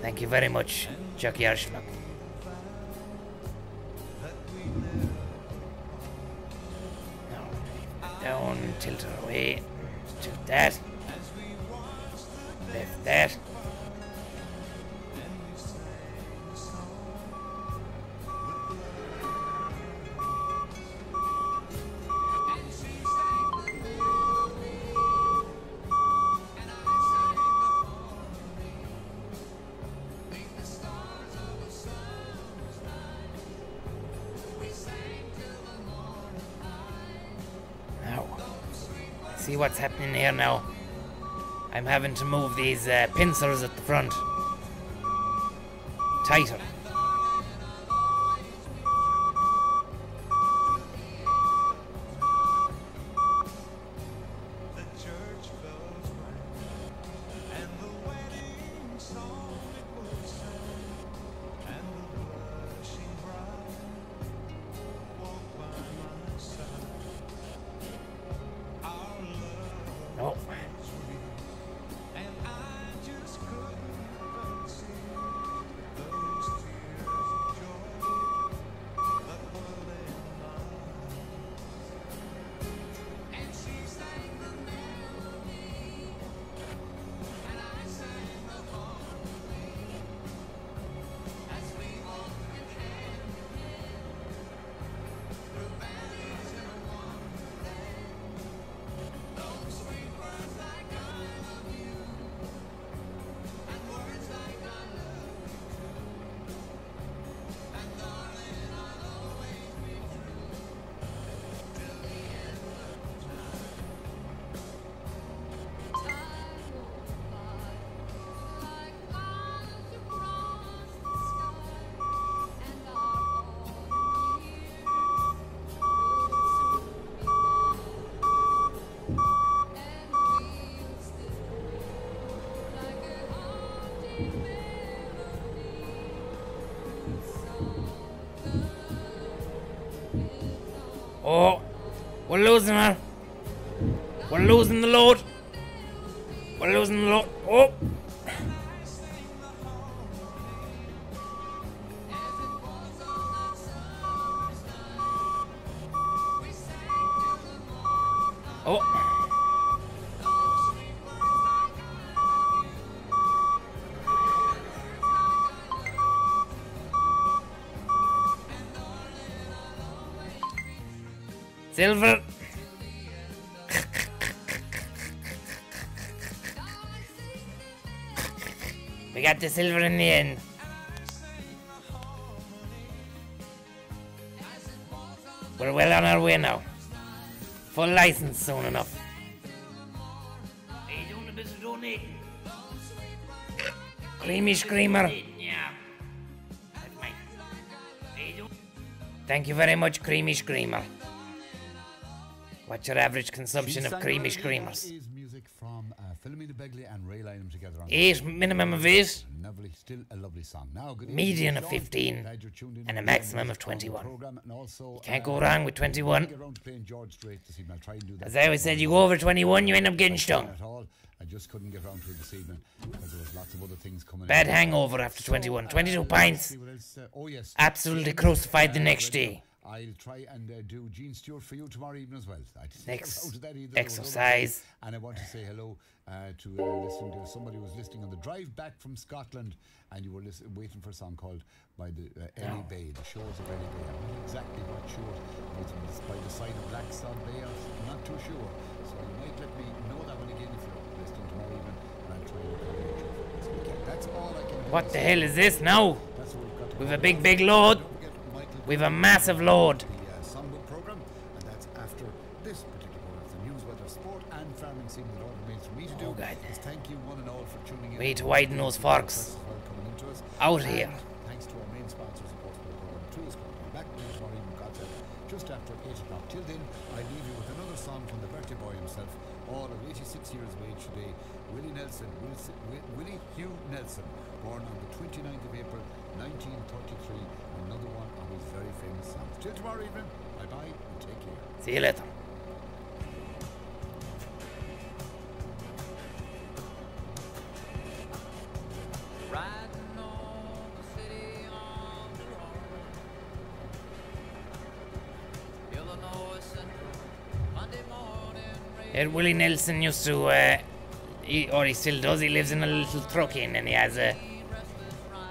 Thank you very much, Chucky Arschlock. Now, down, tilt her away. Tilt that. Here now. I'm having to move these uh, pincers at the front. Tighter.
We're losing her. We're losing the load. We're losing the load. Oh. Oh. Silver. The silver in the end. We're well on our way now. Full license soon enough. Are you doing a bit of donating? Creamy Screamer. Yeah. That's mine. Are you doing- Thank you very much, Creamy Screamer. What's your average consumption of Creamy Screamers?
Is music from uh, Philomena Begley and Ray Lynam together on
Eight minimum of eight.
Lovely, still a lovely song. Now, good
Median of 15
Glad you're tuned in
and a maximum of 21.
program, and
Can't
uh,
go wrong with 21.
get around to playing George Strait this evening. I'll try and do that.
As I always said, you go over 21, you end up getting stung.
I just couldn't get around to it this evening because there was lots of other things coming.
Bad hangover after 21. 22
uh,
pints.
see what else, uh, oh.
Absolutely crucified the next day.
I'll try and uh, do Gene Stuart for you tomorrow evening as well. I
Next
around to that either. There was other
exercise.
And I want to say hello uh, to uh, listening to somebody who was listening on the drive back from Scotland, and you were listen, waiting for a song called by the uh, Ellie
No.
Bay, the shores of Ellie Bay. I'm not exactly what shore. It's by the side of Black Blackstone Bay. I'm not too sure. So you might let me know that one again if you're listening tomorrow evening, and I'll try and this weekend. That's all I can do.
What the hell is this now?
That's what we've got to
We've a big, big load. We've a massive load.
The uh, program, and that's after this particular. The news, weather, sport, and farming scene that all remains for me to do.
Oh, God.
Is thank you one and all for tuning in.
We need to widen those forks. Out
And
here.
Thanks to our main sponsors, of course, for the program. Two is coming back next morning, God's just after 8 o'clock. Till then, I leave you with another song from the birthday boy himself, all of 86 years of age today, Willie Nelson, Willie Hugh Nelson, born on the 29th of April, Till tomorrow evening, bye bye and take care.
See you later.
Riding on the city on the road. Illinois Central, Monday morning rain.
Ed Willie Nelson used to, uh, he, or he still does, he lives in a little truck in and he has a,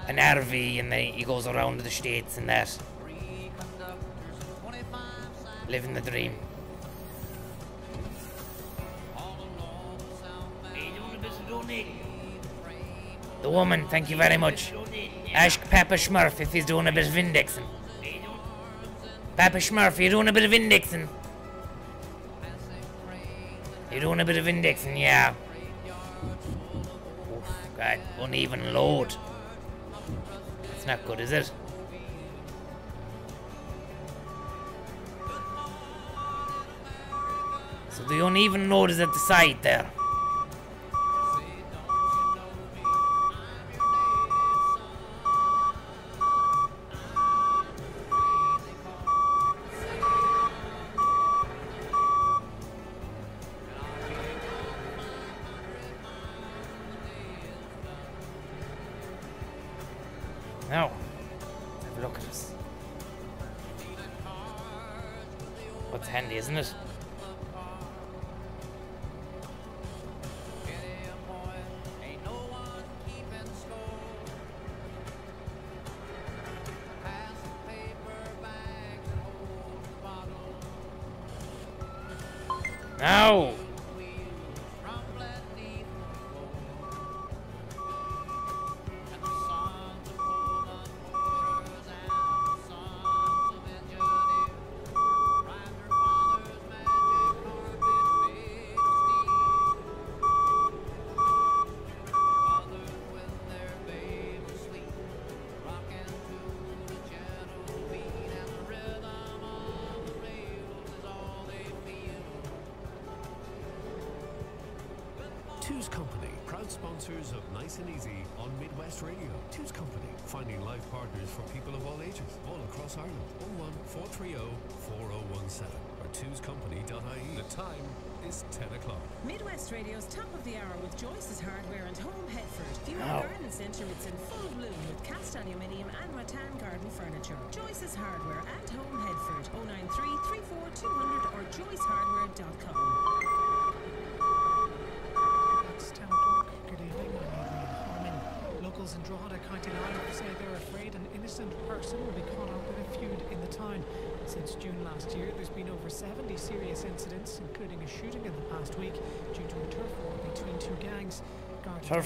an RV and then he goes around the states and that. Living the dream. The woman, thank you very much. Ask Papa Smurf if he's doing a bit of indexing. Papa Smurf, you're doing a bit of indexing? You're doing a bit of indexing, yeah. Oof, God, uneven load. It's not good, is it? So the uneven load is at the side there.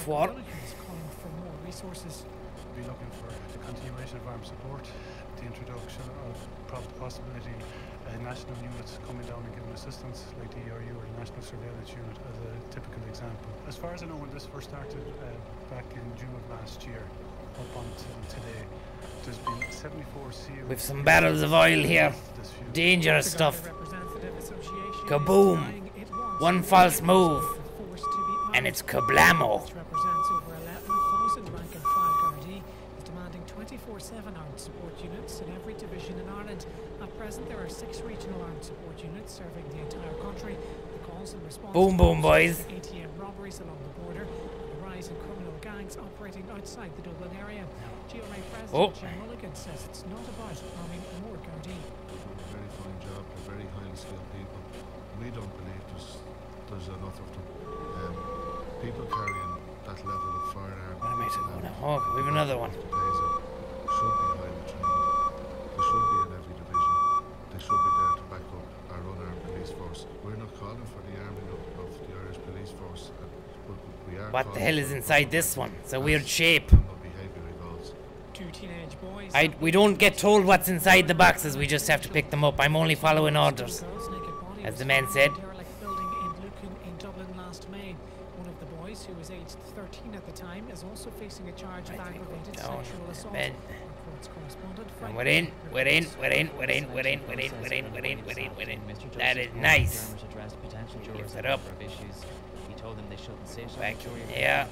Garda
Turf war?
Calling for more resources.
be looking for the continuation of armed support, the introduction of prob- possibility uh, national units coming down and giving assistance, like the ERU or the National Surveillance Unit as a typical example. As far as I know, when this first started uh, back in June of last year, up until today, there's been 74 serious...
With some barrels of oil here. Dangerous stuff. Kaboom. One false move. And it's kablamo.
represents over 11,000 rank and file Gardaí, is demanding 24-7 armed support units in every division in Ireland. At present, there are six regional armed support units serving the entire country. The calls in response
Boom, boom, boys.
ATM robberies along the border, the rise in criminal gangs operating outside the Dublin area. GRA President
Oh.
Jim Mulligan says it's not about arming more Gardaí.
They do a very fine job. They're very highly skilled people. We don't believe there's there's enough of them. Um, people carrying that level of firearm.
What am I doing now? Oh, we have another one.
Taser should be highly trained. They should be in every division. They should be there to back up our unarmed police force. We're not calling for the arming of, of the Irish police force, uh, but we are.
What the hell is inside this one? It's a weird shape.
how behaviour evolves.
Two teenage boys.
I, we don't get told what's inside the boxes, we just have to pick them up. I'm only following orders. As the man said.
derelict building in Lucan in Dublin last May. One of the boys, who was aged 13 at the time, is also facing a charge of aggravated sexual assault.
We're in, we're in, we're in, we're in, we're in, we're in, we're in, we're in, we're in, we're in. That is nice. Lift it up.
He told them they shouldn't sit on
Back
report,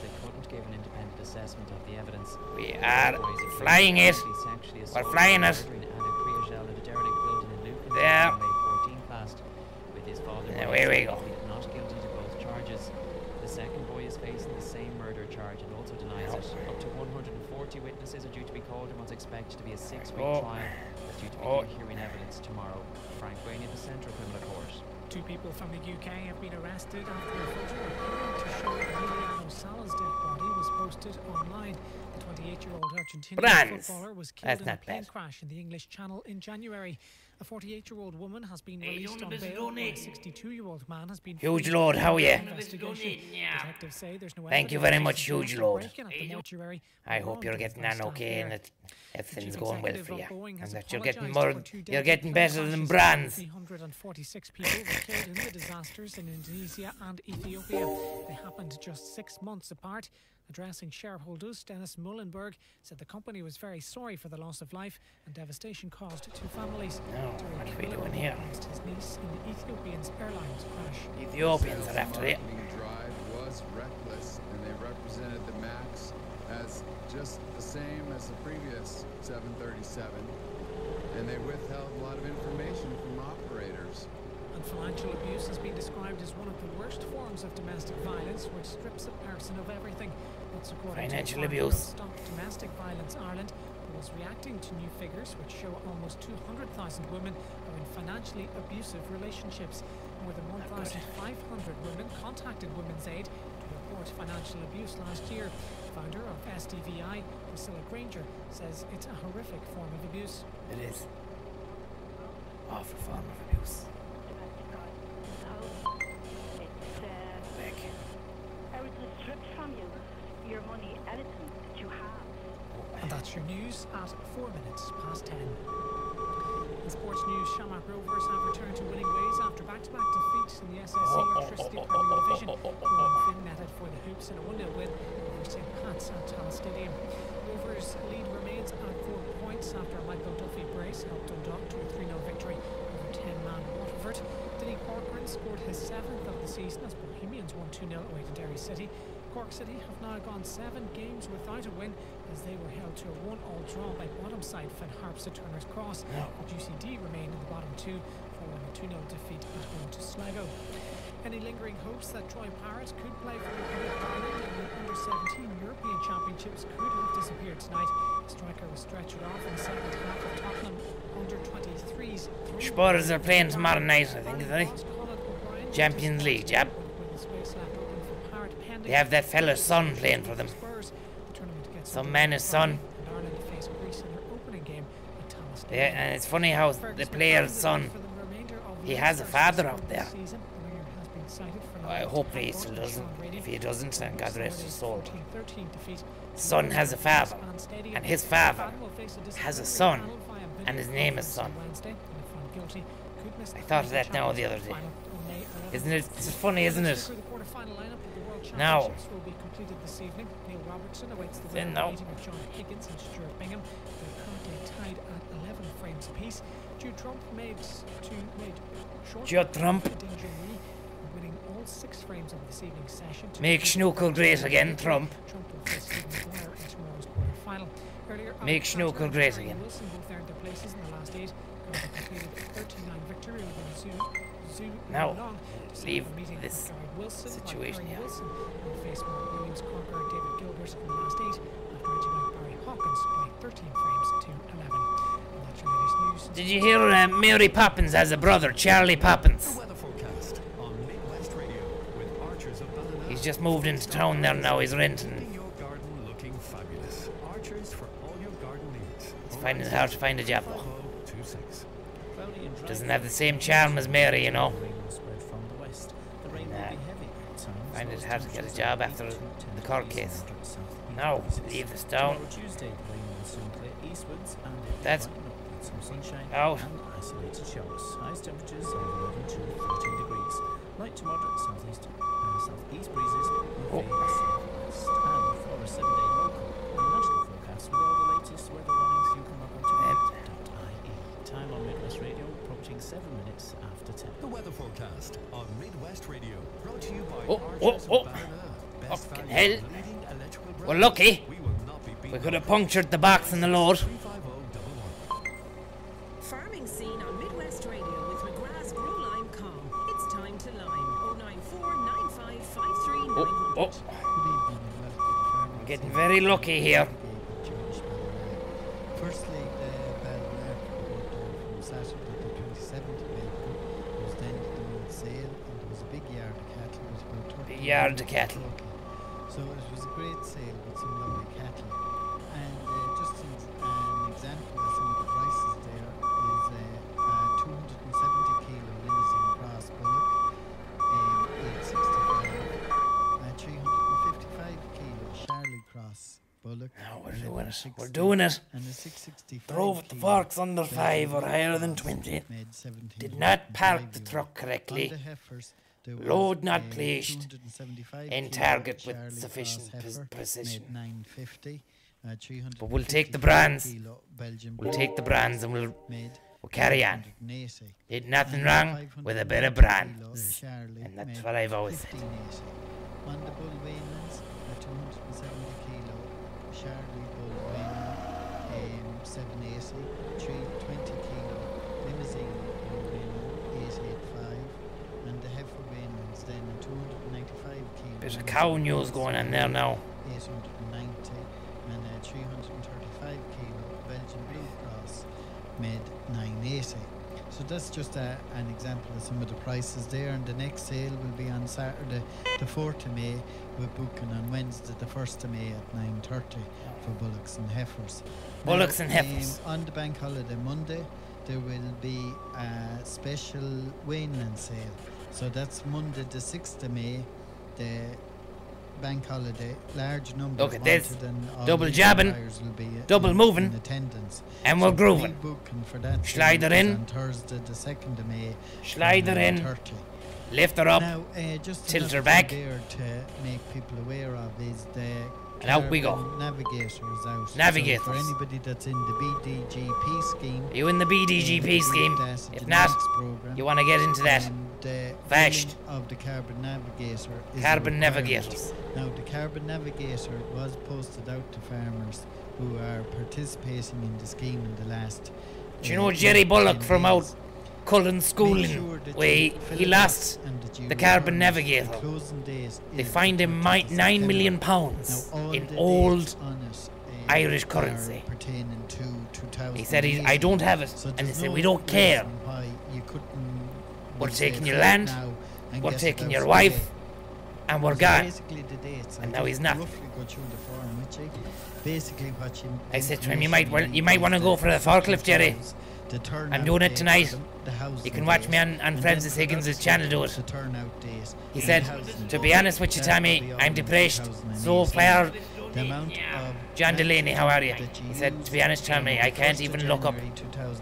they couldn't give an independent assessment of the evidence.
We are flying it. We're flying it.
murdering Ana Kriégel at a derelict building in Lucan
There.
on May 14 past. With his father
There
Brian
we
saying
go.
he pleaded not guilty to both charges. The second boy is facing the same murder charge and also denies it. Up to 140 witnesses are due to be called and what's expected to be a six-week
Oh.
trial. That's due to
Oh.
begin hearing evidence tomorrow. Frank Greaney, the Central Criminal Court.
Two people from the UK have been arrested after a photo appearing to show Emiliano Sala's dead body was posted online. The 28-year-old Argentinian
Brands.
footballer was killed
That's
in a
not
plane
bad.
crash in the English Channel in January. A 48 year old woman has been released on bail. A
62
year old man has been.
Huge
Lord,
how are
you? Detectives say there's no
Thank you very much, Huge
Lord.
I hope you're getting on okay and that everything's going well for you. And that you're getting more. You're getting better than brands.
346 people were killed in the disasters in Indonesia and Ethiopia. They happened just six months apart. Addressing shareholders, Dennis Muilenburg said the company was very sorry for the loss of life and devastation caused to families.
Now,
Derek
what are we doing here?
his niece in the Ethiopian Airlines crash.
Ethiopians are after it.
marketing drive was reckless, and they represented the MAX as just the same as the previous 737, and they withheld a lot of information from operators.
And financial abuse has been described as one of the worst forms of domestic violence, which strips a person of everything. That's according
Financial
to
abuse.
Stop Domestic Violence Ireland, was reacting to new figures which show almost 200,000 women are in financially abusive relationships. More than 1,500 women contacted Women's Aid to report financial abuse last year. Founder of SDVI, Priscilla Grainger, says it's a horrific form of abuse.
It is. Awful form of abuse.
It's, uh, I was stripped from you, your money, anything that you have.
And that's your news at four minutes past ten. In sports news, Shamrock Rovers have returned to winning ways after back-to-back defeats in the SSE Electricity Premier Division. Ronan Finn netted for the Hoops in a 1-0 win over St. Pat's at Tallaght Stadium. Rovers' lead remains at four points after Michael Duffy brace helped Dundalk to a 3-0 victory over 10-man Waterford. Dinny Corcoran scored his seventh of the season as Bohemians won 2-0 away to Derry City. Cork City have now gone seven games without a win as they were held to a one-all draw by bottom side Finn Harps at Turner's Cross. But UCD remain in the bottom two following a 2-0 defeat at home to Sligo. Any lingering hopes that Troy Parrott could play for Ireland in the Under-17 European Championships could have disappeared tonight. The Striker was stretchered off in the second half of Tottenham Under-23s.
Spurs are playing tomorrow night, I think, isn't eh? they? Champions League, yep. They have that fella's son playing for them. Some man, his son.
Ireland face Greece in their opening game at Thomas
Yeah, and it's funny how the player's son, he has a father out there. I hope he still doesn't. If he doesn't, then God rest his soul. Son has a father, and his father has a son, and his name is Son. I thought of that now the other day. Isn't it? It's funny, isn't it? Now,
will be completed this evening. Neil Robertson awaits the
Then now.
meeting of John Higgins and Stuart Bingham. They're currently tied at 11 frames apiece. Judd Trump made to made short
Judd Trump.
Winning all six frames of this evening's session.
Make snooker great again, Trump.
Trump will face in tomorrow's quarter-final. Earlier,
Make snooker great again.
Wilson both earned their places in the last eight. Completed 39 victory over Zhu Zhu
Now,
Long to set
leave
up a meeting
this
Wilson,
situation
Gary
here.
Wilson will face Mark Williams, Corker, and David Gilbert in the last eight after edging out Barry Hawkins by 13 frames to 11. And that's your latest news.
Did you hear uh, Mary Poppins has a brother, Charlie Poppins?
Weather forecast on Midwest Radio with Archers of Ballina.
He's just moved into town there now. He's renting.
Keeping your garden looking fabulous. Archers for all your garden needs.
He's finding it hard to find a job though.
5026.
Cloudy and dry
Doesn't have the same charm as Mary, you know. It hard to get a job after the
10
court case. No, leave
the will
That's out.
isolated showers. Highest temperatures of 11 to 13 degrees. Light to moderate southeast, southeast breezes
Oh.
will fade southwest. And for a seven-day local and national forecast with all the latest weather warnings, you can log on to weather.ie. Time on Midwest Radio, approaching seven minutes after 10.
The weather forecast on Midwest Radio. Brought to you by
Oh,
Archers
oh,
oh.
oh
of oh.
Fucking hell.
on leading electrical
We're lucky.
We will not be beaten
We could have punctured the box in the load.
Oh
Farming scene on Midwest Radio with McGrath's Grow Lime Com. It's time to lime. 094 9553
Oh,
900.
oh. I'm getting very lucky here.
Yard of cattle. So it was a great sale with some lovely cattle. And uh, just as an example of some of the prices there is uh, uh, 270 kilo Limousin cross bullock, um, 865, uh, 355 kilo Charlie cross bullock.
Now we're doing it. We're doing it.
And a 665
Drove at the forks under five or higher than 20. Did not park the truck correctly.
On the heifers, there was
Load not placed
275
in target with
Charlie
sufficient pre- precision.
Uh,
But we'll take the brands.
kilo
We'll take the brands and we'll we'll carry on.
180.
Ain't nothing wrong with a bit of brands.
Charlie
And that's what I've always said.
1580. On the bull 270 kilo Charlie bull weaning, um, 780. 320 kilo Limousin bull weaning, 885. And the heifer weanings then, 295 kilo.
Bit of cow news going on there now.
890 and uh, 335 kilo Belgian Blue Cross made 980. So that's just a, an example of some of the prices there. And the next sale will be on Saturday, the 4th of May. We're booking on Wednesday, the 1st of May at 9.30 for bullocks and heifers.
Bullocks and heifers.
um, on the bank holiday Monday, there will be a special weanling sale. So that's Monday, the 6th of May. The bank holiday, large number
Look at this. Double jabbing, double
in,
moving,
in attendance.
and we're grooving.
for that
Slide her in.
on Thursday, the 2nd of May.
Slide her in.
9:30.
Lift her up.
Now, uh, just
tilt her back.
to make people aware of is the
And out we go.
carbon navigators out. So for anybody that's in the BDGP scheme.
Are you in the BDGP
uh,
scheme? If not,
programme,
you want to get into that.
um,
Vashed.
of the Carbon Navigator is
Carbon. Navigators.
Now, the Carbon Navigator was posted out to farmers who are participating in the scheme in the last.
Do you
uh,
know Jerry Bullock from out. Cullen schooling,
Make
in
sure that
where he, he lost
out and that you
the Carbon. Navigator?
The closing date
They
is
find him
30th
mi-
of
nine million pounds in old
dates on it, uh,
Irish currency.
pertaining to 2000.
He said, he, I don't have it.
So
and they said, we don't care.
reason why you couldn't
We're taking your land, we're taking your wife, and we're gone.
Basically, the dates.
And now he's not.
Roughly go through the form, which I, basically what you.
I said to him, you might, well, you might want to go for the forklift, Jerry.
House, the
I'm doing it tonight.
the- the
You can watch me on, on
and
Francis
then
Higgins' channel do it.
The turnout date.
He said, to be honest with you,
That
Tommy, I'm depressed.
2018.
So far,
The amount of
John Delaney, how are you? He said, to be honest, Tommy, I can't even look up.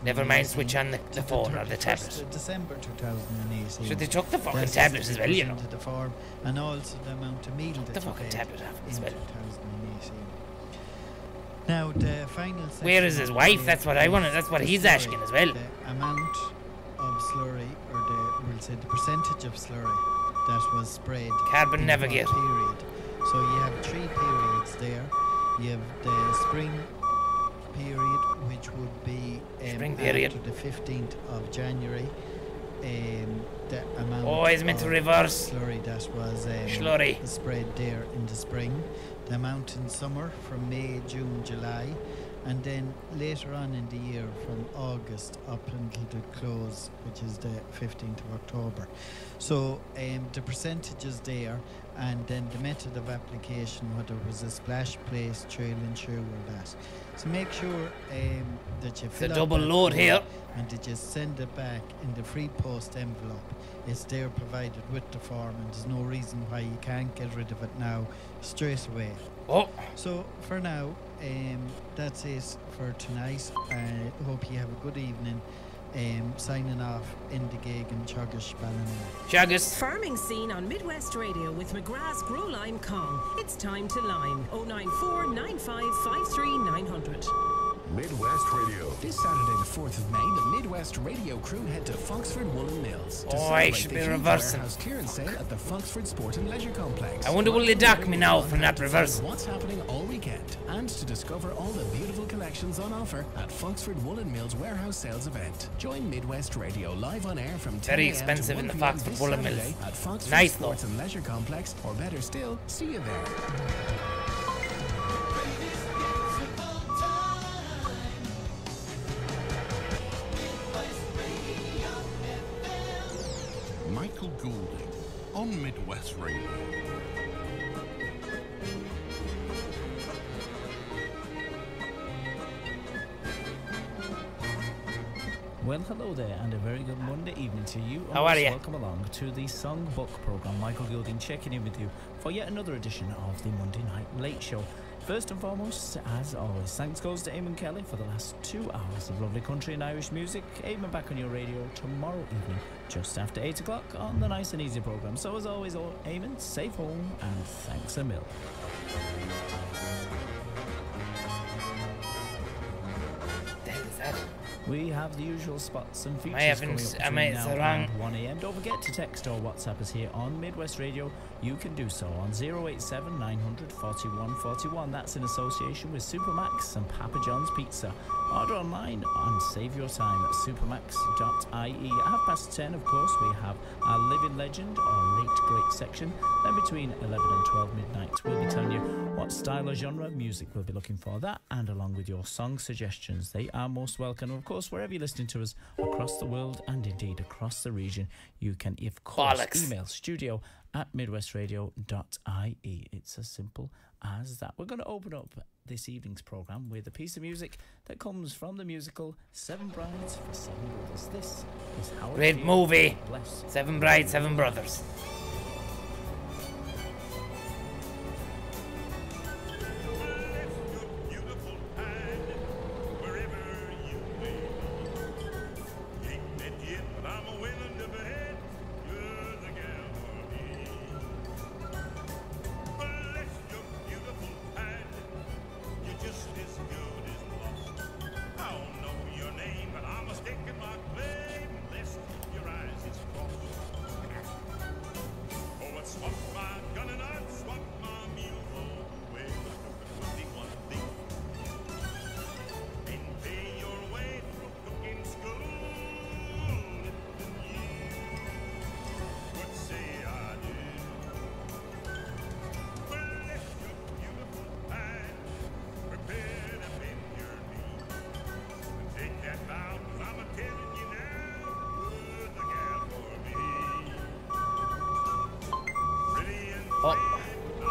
Never mind switch on the, the phone or the tablet.
December 2018.
So they took the fucking
That's
tablet as well, you know.
into the form, and also the amount of meal that
the
you
fucking
paid
tablet off as well.
2018. Now the final.
Where is his wife? That's what I wanna- that's what he's
slurry,
asking as well.
The amount of slurry, or the we'll say the percentage of slurry that was sprayed.
Carbon
what
Navigator.
Period. So you have three periods there. You have the spring period, which would be um,
Spring period.
after the 15th of January. Um, the amount
Oh, he's meant to
of
reverse.
slurry that was um,
Slurry.
spread there in the spring, the mountain summer from May, June, July, and then later on in the year from August up until the close, which is the 15th of October. So um, the percentages there, and then the method of application, whether it was a splash plate, trail and shoe, or that. So make sure um, that you fill out
the
double
load here.
and to just send it back in the free post envelope. It's there provided with the form, and there's no reason why you can't get rid of it now straight away.
Oh.
So for now, um, that's it for tonight. I hope you have a good evening. Um, signing off in the gig in Chuggish Ballina.
Chuggish.
Farming scene on Midwest Radio with McGrath's Grow Lime Kong. It's time to lime. 094 9553 900.
Midwest Radio. This Saturday, the 4th of May, the Midwest Radio crew head to Foxford Woolen Mills. to
Oh, I
celebrate
should
the
be
huge
reversing.
warehouse clearance sale at the Foxford Sport and Leisure Complex.
I wonder will they dock me now for not reversing.
What's happening all weekend and to discover all the beautiful collections on offer at Foxford Woolen Mills warehouse sales event. Join Midwest Radio live on air from 10
Very
a.m. to
expensive in the
p.m.
Foxford Woolen Mills.
At Foxford
Nice though.
And Leisure Complex, or better still, see you there.
Michael Goulding on Midwest Radio.
Well, hello there, and a very good Monday evening to you.
How are you?
Welcome along to the Songbook program. Michael Goulding checking in with you for yet another edition of the Monday Night Late Show. First and foremost, as always, thanks goes to Eamon Kelly for the last two hours of lovely country and Irish music. Eamon back on your radio tomorrow evening, just after 8 o'clock on the Nice and Easy program. So, as always, Eamon, safe home and thanks a mil. We have the usual spots and features coming up
I
between now and 1 a.m. Don't forget to text or WhatsApp us here on Midwest Radio. You can do so on 087 900 4141. That's in association with Supermax and Papa John's Pizza. Order online and save your time at supermax.ie. At half past 10, of course, we have our Living Legend or Late Great section. Then between 11 and 12 midnight, we'll be telling you what style or genre of music we'll be looking for. That and along with your song suggestions. They are most welcome. Of course, wherever you're listening to us across the world and indeed across the region, you can, of course,
Bollocks.
email studio at midwestradio.ie. It's as simple as that. We're going to open up this evening's program with a piece of music that comes from the musical Seven Brides for Seven Brothers. This is how
Great movie. Seven Brides, Seven Brothers.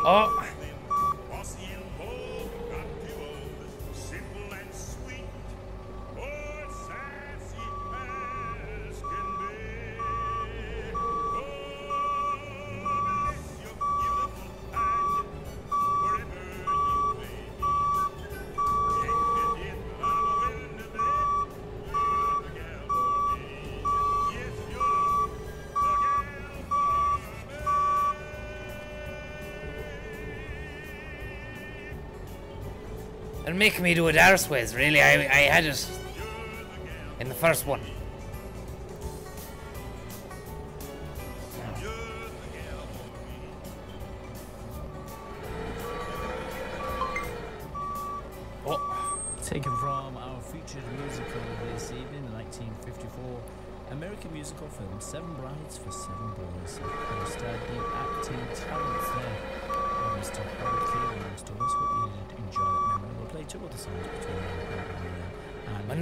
Oh. They're making me do it arseways, really. I, I had it in the first one. Oh. oh.
Taken from our featured musical this evening, 1954 American musical film Seven Brides for Seven Boys. Of course, the acting talents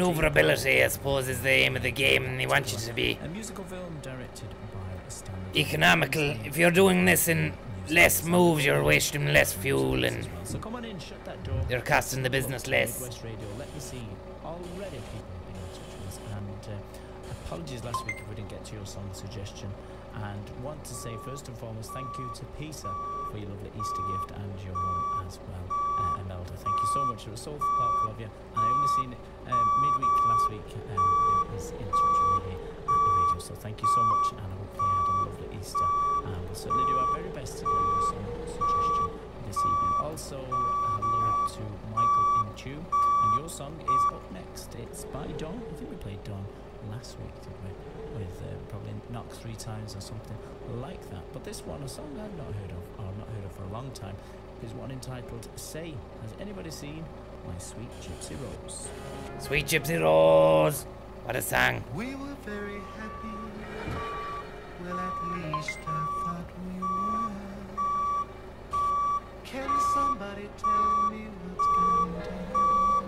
Maneuverability, I suppose, is the aim of the game, and they want you to be
A musical film directed by
economical. If you're doing this in less moves, you're wasting less fuel, and
So come on in, shut that door.
you're costing the business less.
Midwest Radio, let me see. Already people have been in touch with us, and uh, apologies last week if we didn't get to your song suggestion. And want to say first and foremost, thank you to Pisa for your lovely Easter gift and your mum as well, uh, Thank you so much. It was so thoughtful of you, and I only seen it um, midweek last week. Um, it was in at the radio, so thank you so much, and I hope you had a lovely Easter. And we'll certainly do our very best to give you some suggestion this evening. Also, hello to Michael in tune, and your song is up next. It's by Dawn. I think we played Dawn last week, didn't we? With uh, probably Knock three times or something like that. But this one, a song I've not heard of, or I've not heard of for a long time, is one entitled "Say." Has anybody seen My Sweet Gypsy Rose?
Sweet Gypsy Rose. What a song.
We were very happy. Well, at least I thought we were. Can somebody tell me what's going down?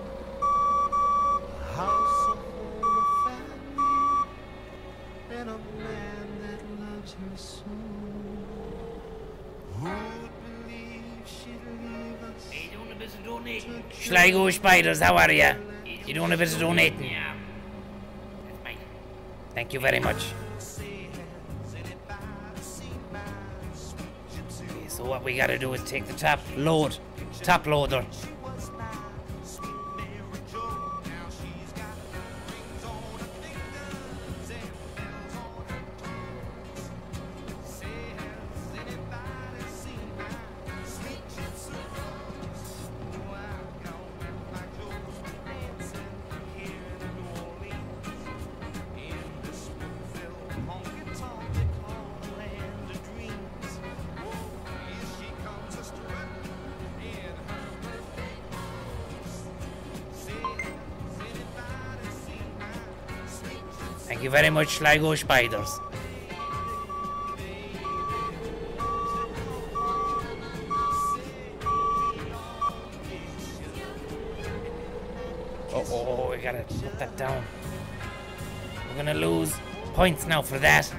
A house, a home, a family, and a man that loves her so. Who'd
Sligo Spiders, how are ya? You doing a bit of donating? Thank you very much. Okay, so what we gotta do is take the top load, top loader. You very much, Sligo Spiders. Oh, oh, oh, we gotta put that down. We're gonna lose points now for that.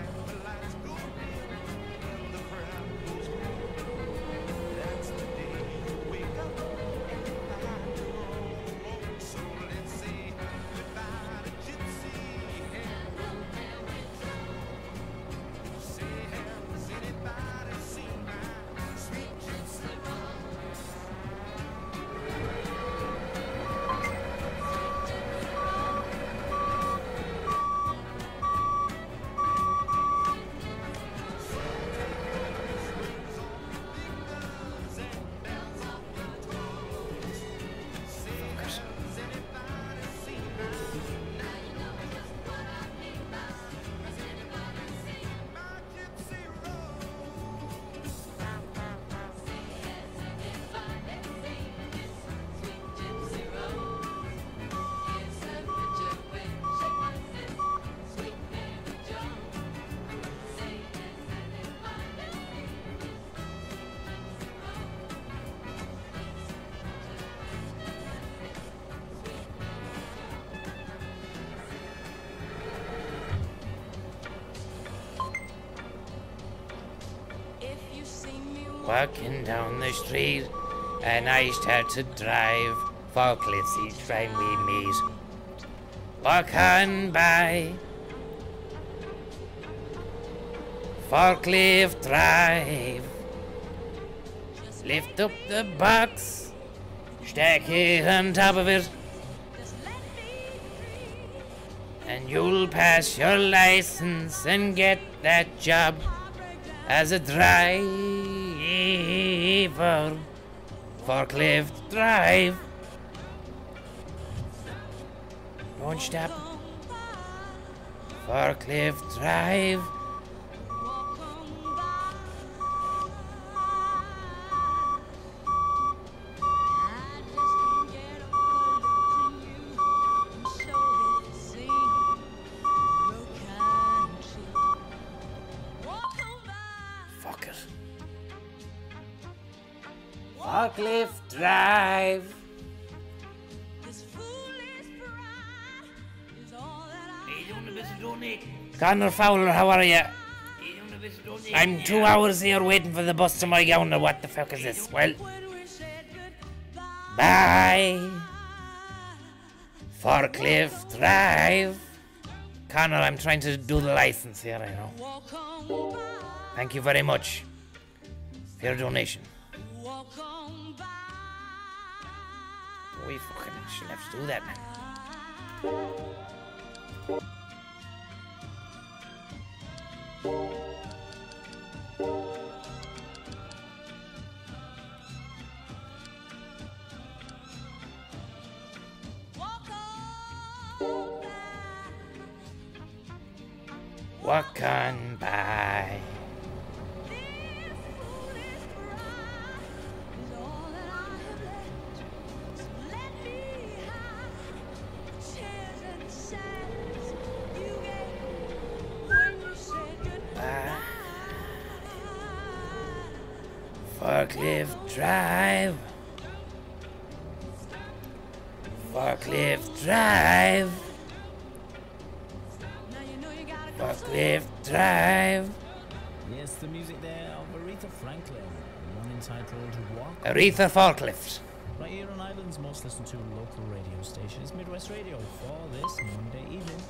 Street, and I start to drive forklifts each time we meet. Walk on by, forklift drive. Lift up the box, stack it on top of it, and you'll pass your license and get that job as a driver. Forklift drive. Don't stop. Forklift drive. Connor Fowler, how are you? I'm two hours here waiting for the bus to my gown. What the fuck is this? Well, bye. Forklift drive. Connor, I'm trying to do the license here, I know. Thank you very much for your donation. We fucking shouldn't have to do that, man. Walk Forklift drive. Forklift drive. Forklift drive.
Yes, the music there of Aretha Franklin, one entitled Walk.
Aretha Forklift.
Right here on Ireland's most listened to local radio station is Midwest Radio for this Monday evening.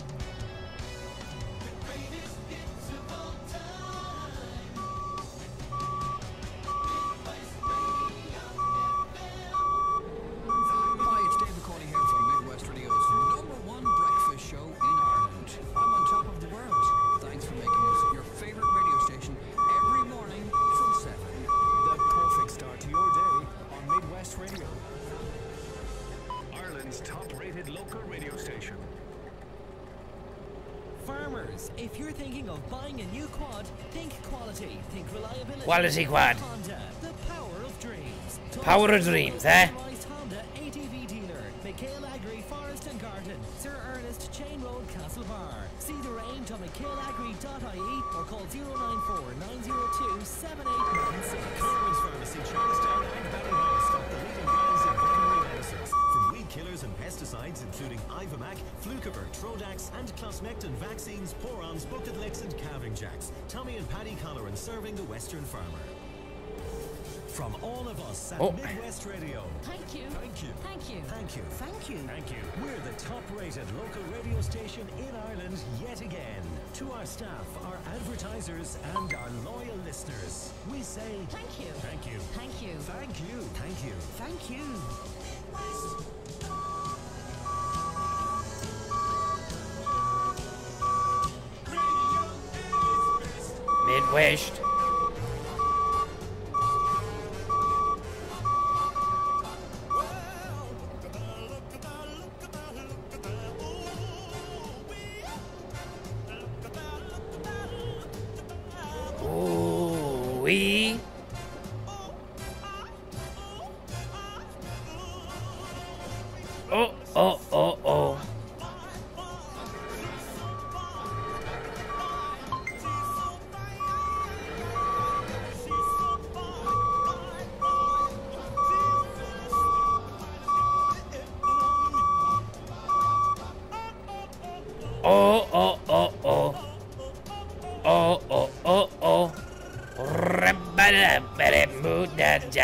Reliability.
Quality quad.
Honda, the power of dreams.
Power of dreams, eh?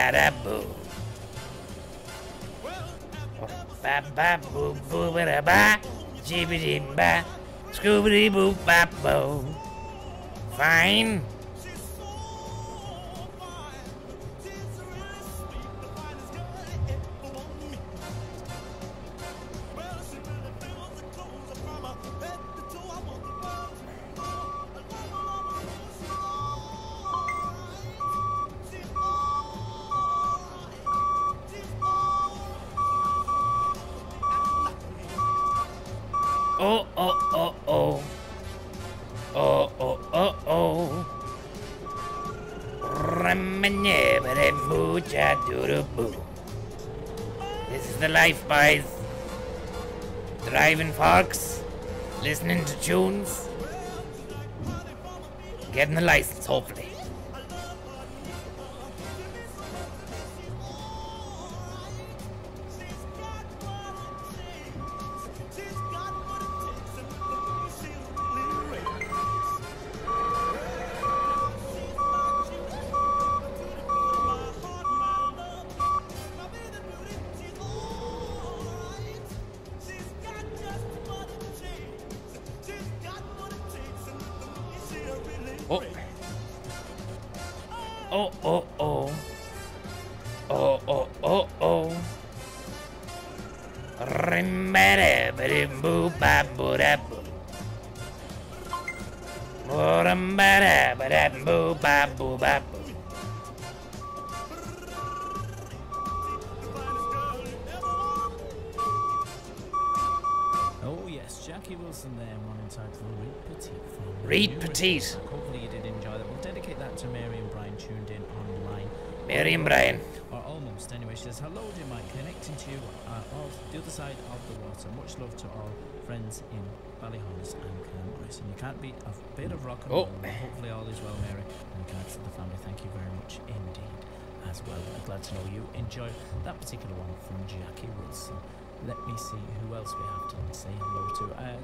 Bada boo. Ba ba boo boo ba ba, jibbity ba, scoobity boo ba boo. Fine. License,
Reed New
Petite.
York. Hopefully you did enjoy that. We'll dedicate that to Mary and Brian tuned in online.
Mary and Brian.
Or almost anyway. She says, Hello dear Mike, connecting to you uh, off the other side of the water. Much love to all friends in Ballyhaunis and Claremorris. And you can't beat a bit of rock and
Oh.
roll. Well, hopefully all is well, Mary. And regards to the family, thank you very much indeed as well. I'm glad to know you enjoyed that particular one from Jackie Wilson. Let me see who else we have to say hello to. Um,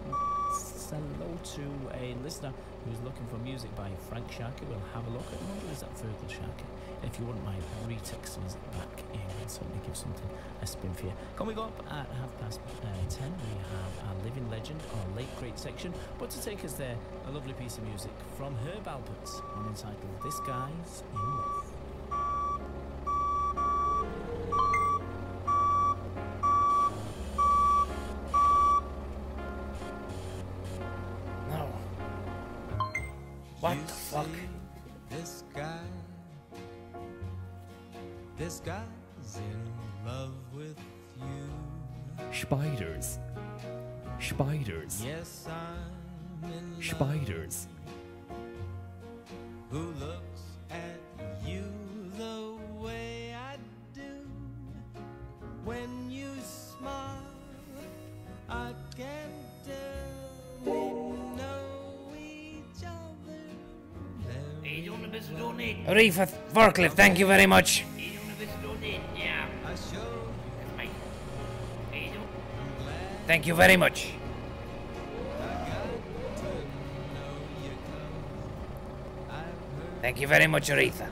s- hello to a listener who's looking for music by Frank Sharkey. We'll have a look at. Wonder is that Feargal Sharkey? If you wouldn't mind, retext us back in and certainly give something a spin for you. Coming up at half past uh, ten, we have our living legend our late great section. But to take us there, a lovely piece of music from Herb Alperts, one entitled "This Guy's in Love."
What the fuck?
This guy, this guy's in love with you.
Spiders. Spiders.
Yes, I'm in love.
Spiders.
Who looks at you the way I do? When you smile, I can tell
Reefa Forklift, thank you very much. Thank you very much. Thank you very much, Aretha.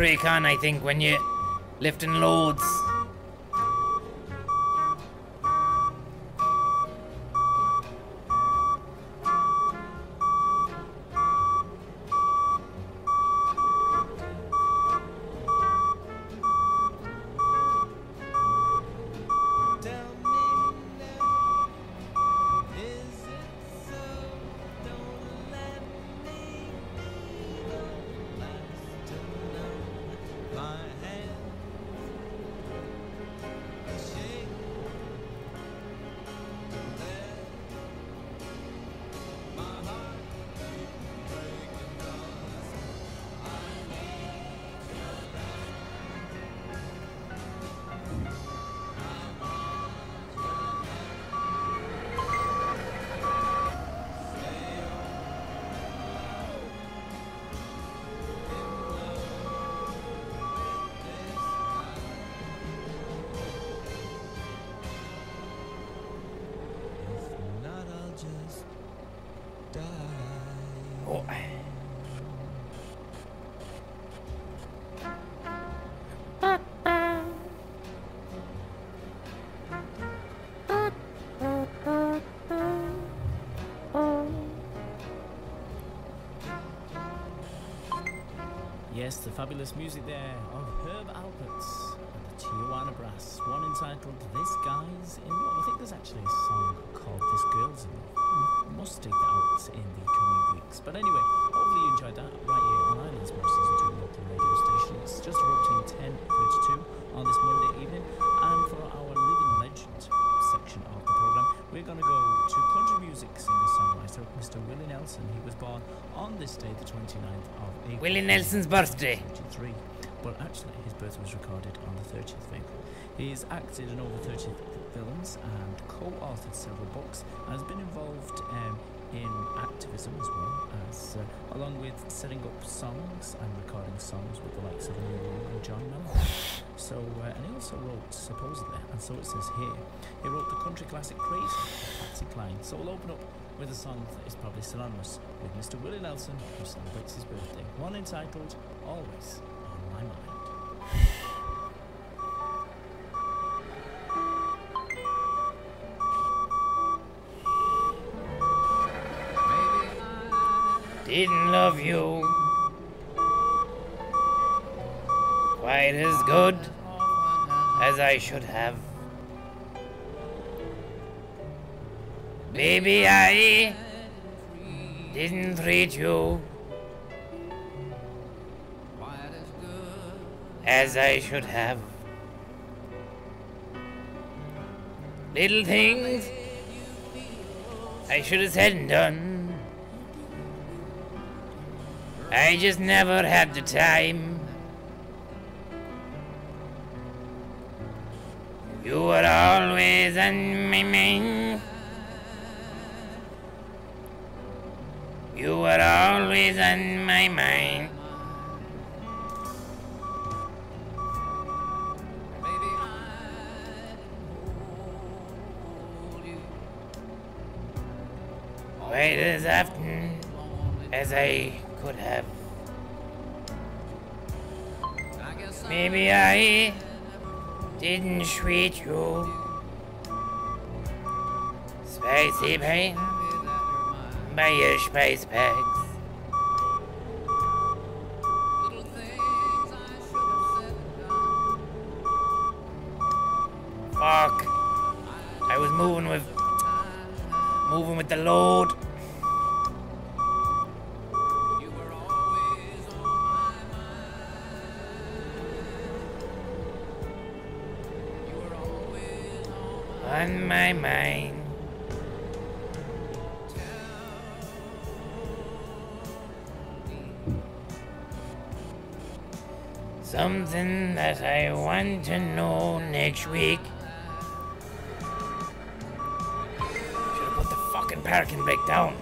Brake on, I think, when you're lifting loads.
Yes, the fabulous music there of Herb Alpert's and the Tijuana Brass. One entitled This Guy's in Love. I think there's actually a song called This Girl's in Love. Must dig that out in the coming weeks. But anyway, hopefully you enjoyed that right here on Islands More Season 2 local radio station. It's just approaching 10.32 on this Monday evening. And for our Living Legend section of the programme, we're going to go to country music singer-songwriter Mr. Willie Nelson. He was born on this day, the 29th of April.
Willie Nelson's birthday.
23, but actually his birth was recorded on the 30th of April. He's acted in over 30 films and co-authored several books and has been involved um, in activism as well as uh, along with setting up songs and recording songs with the likes of Neil and John Mellor. So uh, and he also wrote supposedly, and so it says here, he wrote the country classic Crazy Patsy Cline. So we'll open up with a song that is probably synonymous with Mr. Willie Nelson, who celebrates his birthday. One entitled Always on My Mind.
Didn't love you quite as good as I should have. Baby, I didn't treat you as I should have. Little things I should have said and done. I just never had the time. You were always on my mind. You were always on my mind. Quite as often as I could have. Maybe I didn't treat you spicy pain by your spice bags. Fuck. I was moving with moving with the load. On my mind. Something that I want to know next week. Should have put the fucking parking brake down.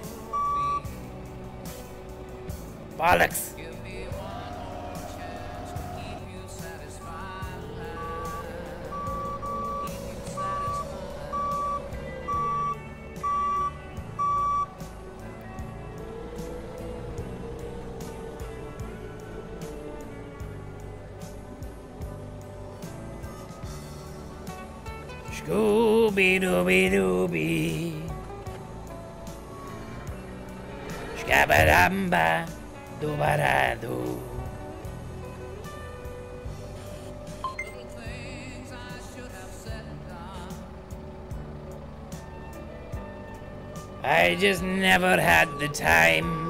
Bollocks. never had the time.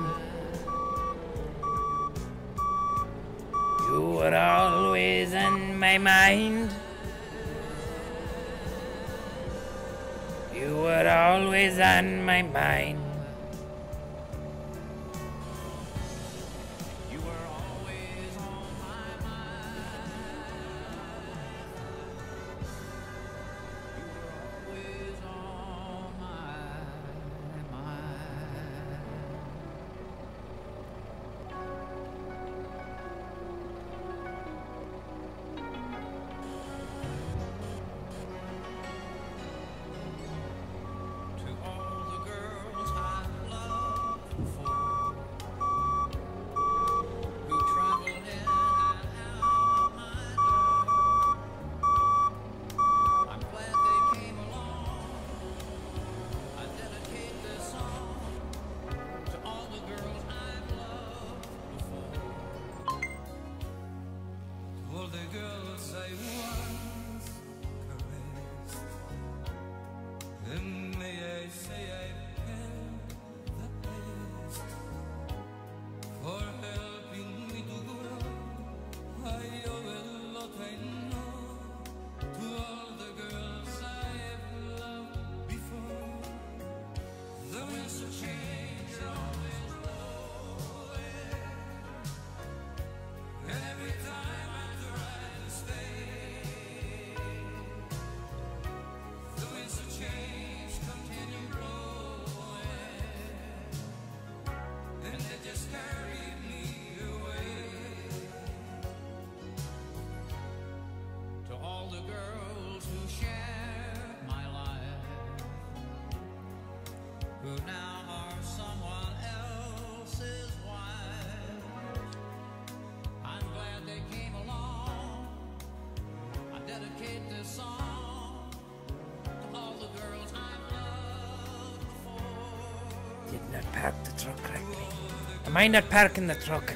Mind not parking the truck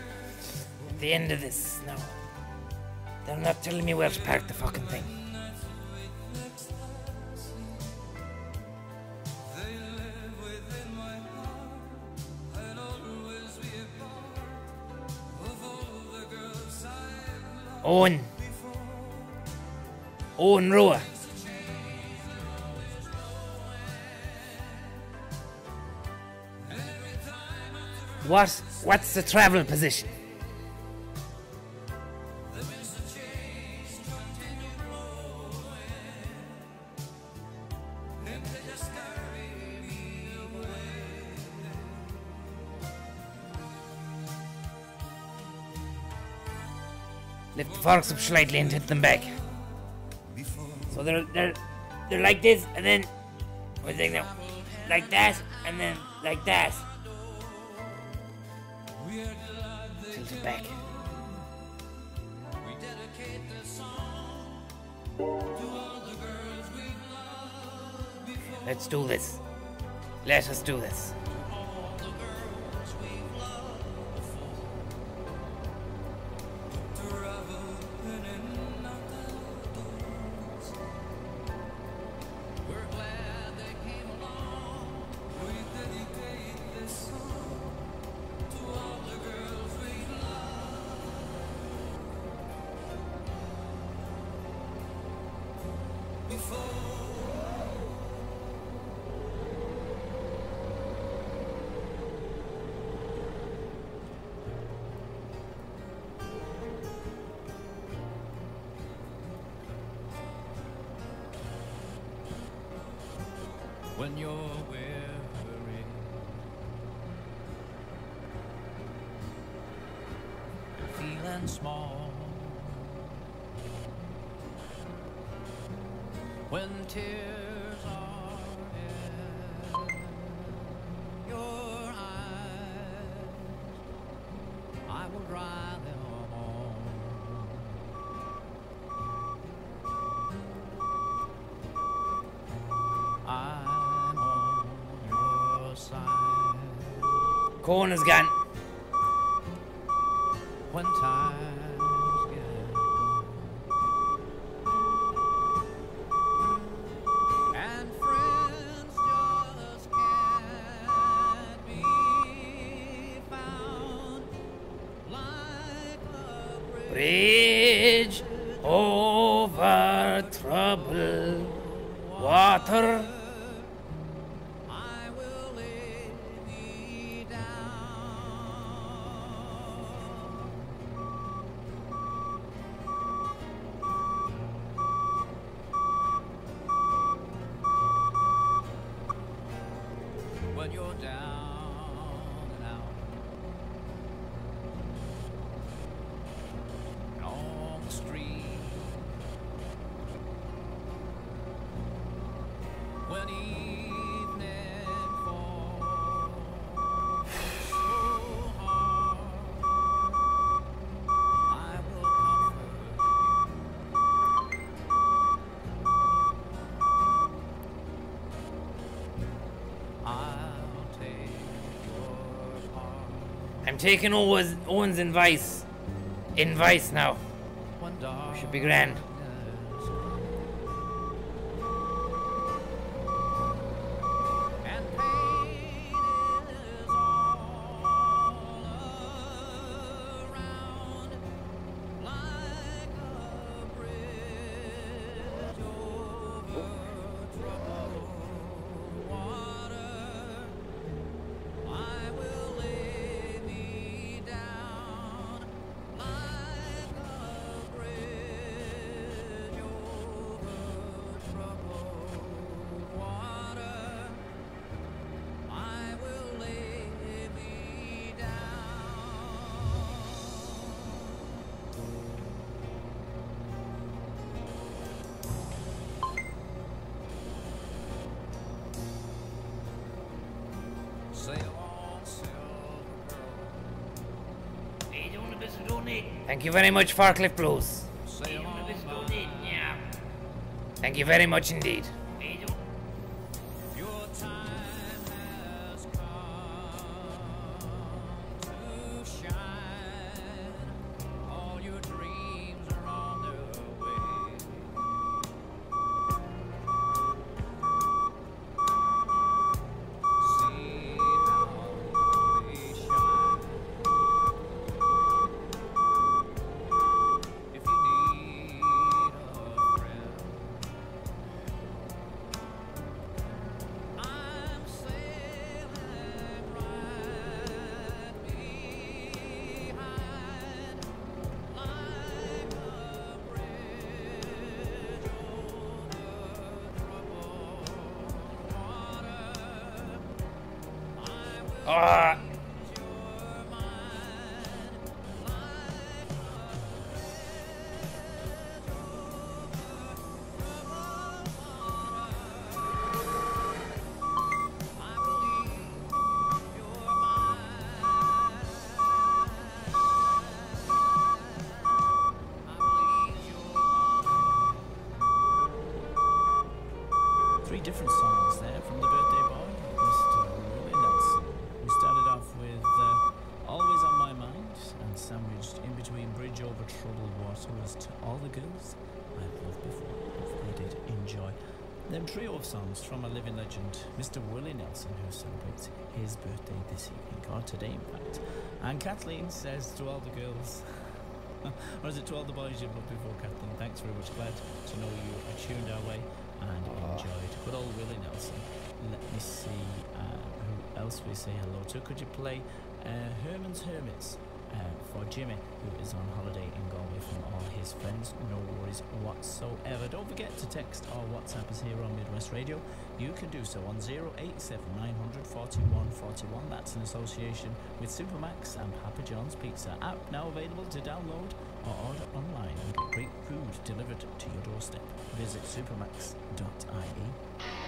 at the end of this, no. They're not telling me where to park the fucking thing. Owen. Owen Roa. What's the travel position? Lift the forks up slightly and hit them back. So they're they're they're like this, and then we think like that, and then like that. Let's do this. Let us do this. Taking Owen's, advice. Advice now.
dark
Should be grand. Thank you very much, Farcliffe Blues. Thank you very much indeed.
Says to all the girls, or is it to all the boys you've loved before, Kathleen? Thanks very much. Glad to know you are tuned our way and enjoyed. Good old Willie Nelson. Let me see uh, who else we say hello to. Could you play uh, Herman's Hermits uh, for Jimmy, who is on holiday in Galway from all his friends? No worries whatsoever. Don't forget to text or WhatsApp us here on Midwest Radio. You can do so on 087 900 41 41. That's in association with Supermacs and Papa John's Pizza. App now available to download or order online and get great food delivered to your doorstep. Visit
supermacs.ie.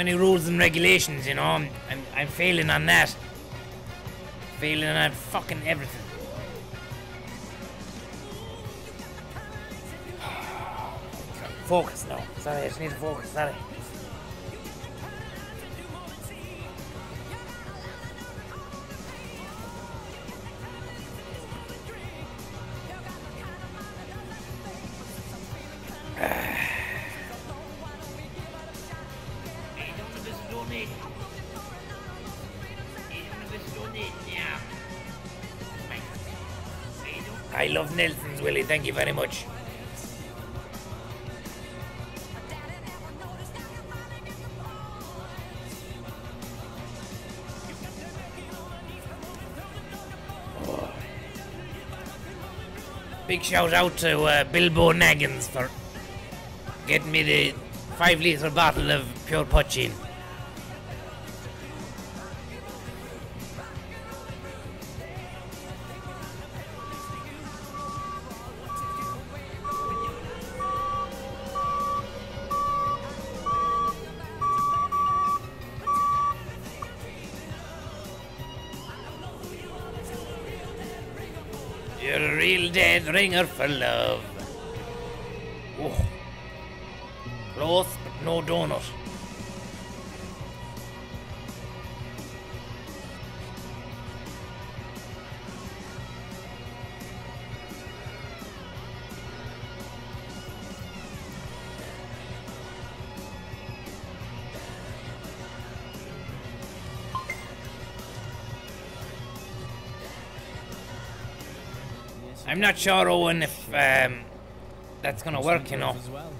many rules and regulations, you know. I'm, I'm, I'm failing on that. Failing on fucking everything. Focus now. Sorry, I just need to focus. Sorry. Thank you very much. Big shout out to uh, Bilbo Naggins for getting me the five litre bottle of pure poitín. Ringer for love. Oh. Close, but no donut. I'm not sure, Owen, if um, that's gonna work, you know.
As well.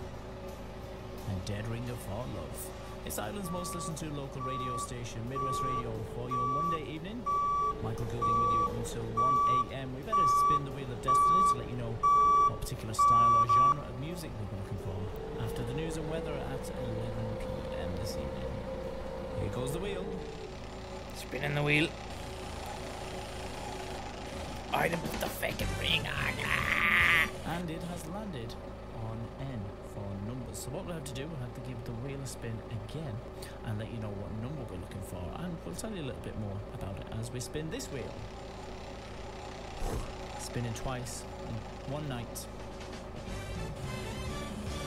And Dead Ringer for Love. It's Ireland's most listened to local radio station, Midwest Radio, for your Monday evening. Michael Goulding with you until 1 a.m. We better spin the wheel of destiny to let you know what particular style or genre of music we'll be looking for after the news and weather at 11 p.m. this evening. Here goes the wheel.
Spinning the wheel. The fucking ring on. Ah.
And it has landed on N for numbers. So what we'll have to do, we'll have to give the wheel a spin again and let you know what number we're looking for. And we'll tell you a little bit more about it as we spin this wheel. Spinning twice in one night.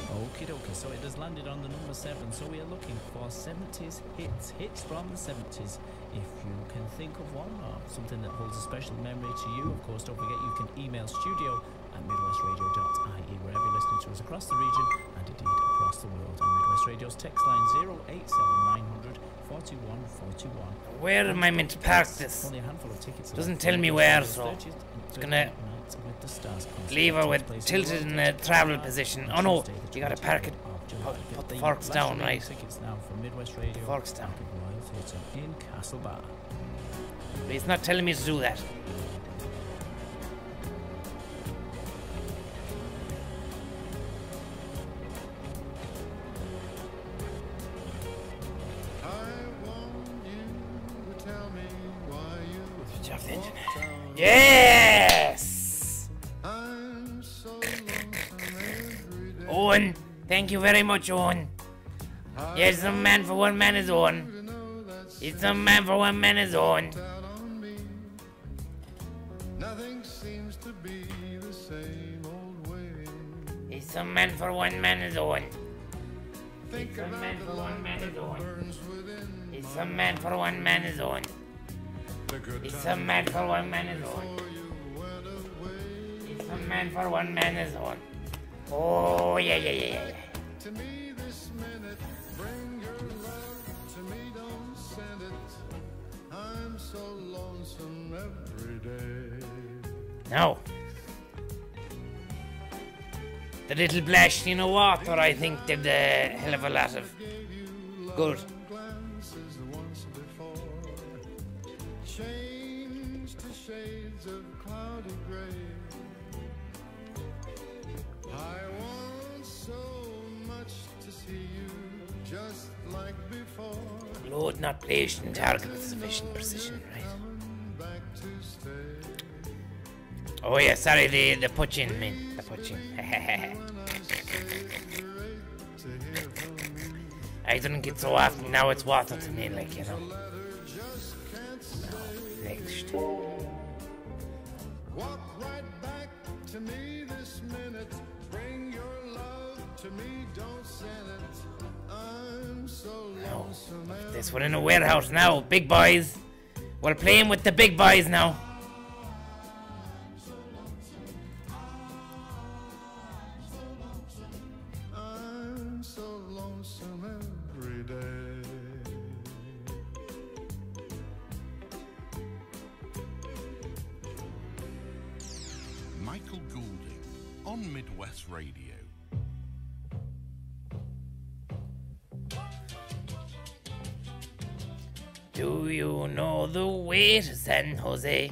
Okie dokie, so it has landed on the number seven. So we are looking for 70s hits, hits from the 70s. If you can think of one or something that holds a special memory to you, of course, don't forget you can email studio at midwestradio.ie wherever you're listening to us across the region and indeed across the world. And Midwest Radio's text line 087900 4141.
Where am I meant to park this?
Only a handful of tickets.
Doesn't tell me where, so it's gonna
with the Stars
leave her with tilted in a travel position. Oh no, you gotta park it. Put, put the forks down, right?
Now from Midwest Radio.
forks down
elevator in Castlebar.
He's not telling me to do that.
You have the internet.
Yes! So Owen, thank you very much, Owen. Yes, a man for one man is Owen. It's a man for one man is Owen.
Nothing seems to be the same old way.
It's a man for one man is.
Think
It's a man for one man is
that
Owen.
burns within
It's a man for one man is
good
It's a man for one man is
before
Owen.
you went away.
It's a man for one man is Owen. Oh, yeah, yeah, yeah, yeah.
Every day.
Now, the little blast in the water, I think, did a hell of a lot of good.
Glances once before, changed to shades of cloudy gray. I want so much to see you just like before.
Load not placed in target with sufficient precision, Oh yeah, sorry, the the poitín, man, the poitín. I don't get so often now. It's water to me, like you know. No, next.
Walk right back to me this minute. Bring your love to me, don't send it. I'm so lonesome.
This one in a warehouse now, big boys. We're playing with the big boys now.
Midwest Radio.
Do you know the way to San Jose?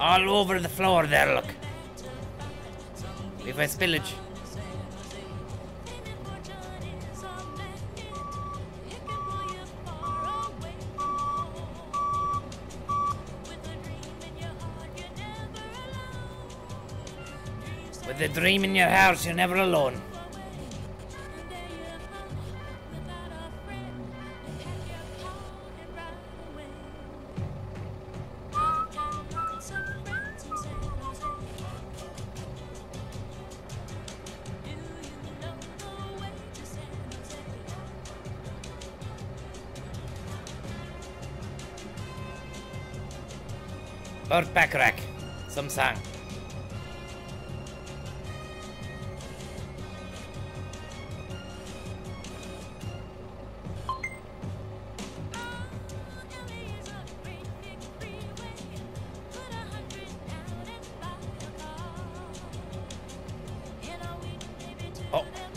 all over the floor there, look. If I spillage. With a dream in your heart, you're never alone. Oh.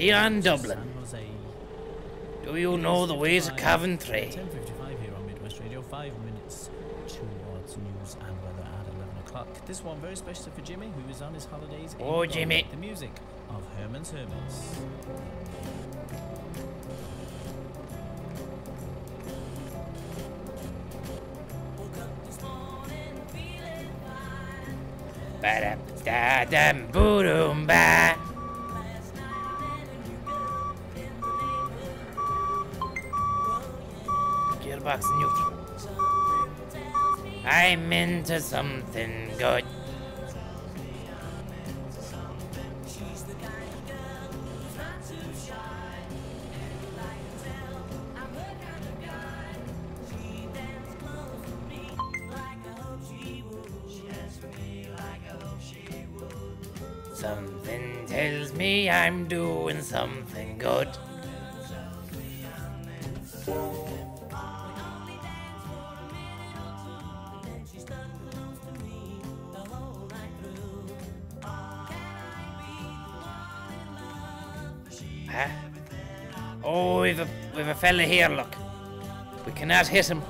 Dion
Dublin. Do you know the way to Coventry?
10:55 here on Midwest Radio. five minutes towards news and weather at 11 o'clock. This one very special for Jimmy, who is on his holidays. in
Oh, Jimmy.
The music of Herman's Hermits.
Ba-dum, I'm something good. Something tells me I'm doing something good. Fella here, look. We cannot hit him.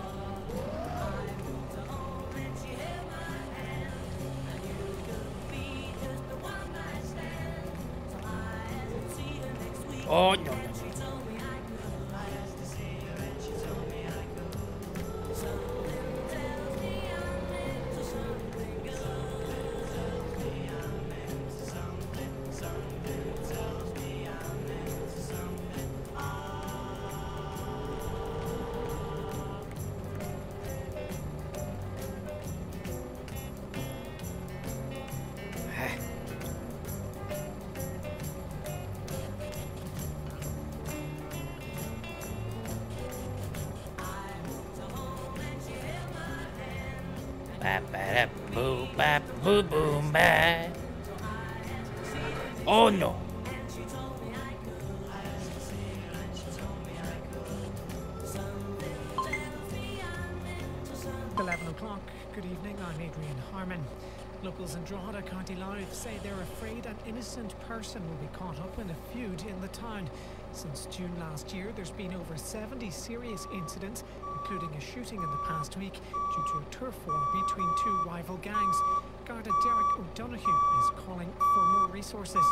Town. Since June last year, there's been over 70 serious incidents, including a shooting in the past week due to a turf war between two rival gangs. Garda Derek O'Donoghue is calling for more resources.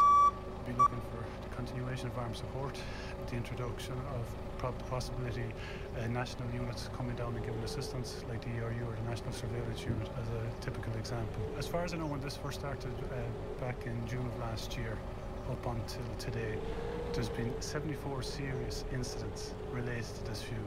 We'll be looking for the continuation of armed support, the introduction of possibility uh, national units coming down and giving assistance, like the ERU or the National Surveillance Unit, as a typical example. As far as I know, when this first started uh, back in June of last year, up until today, there's been 74 serious incidents related to this feud.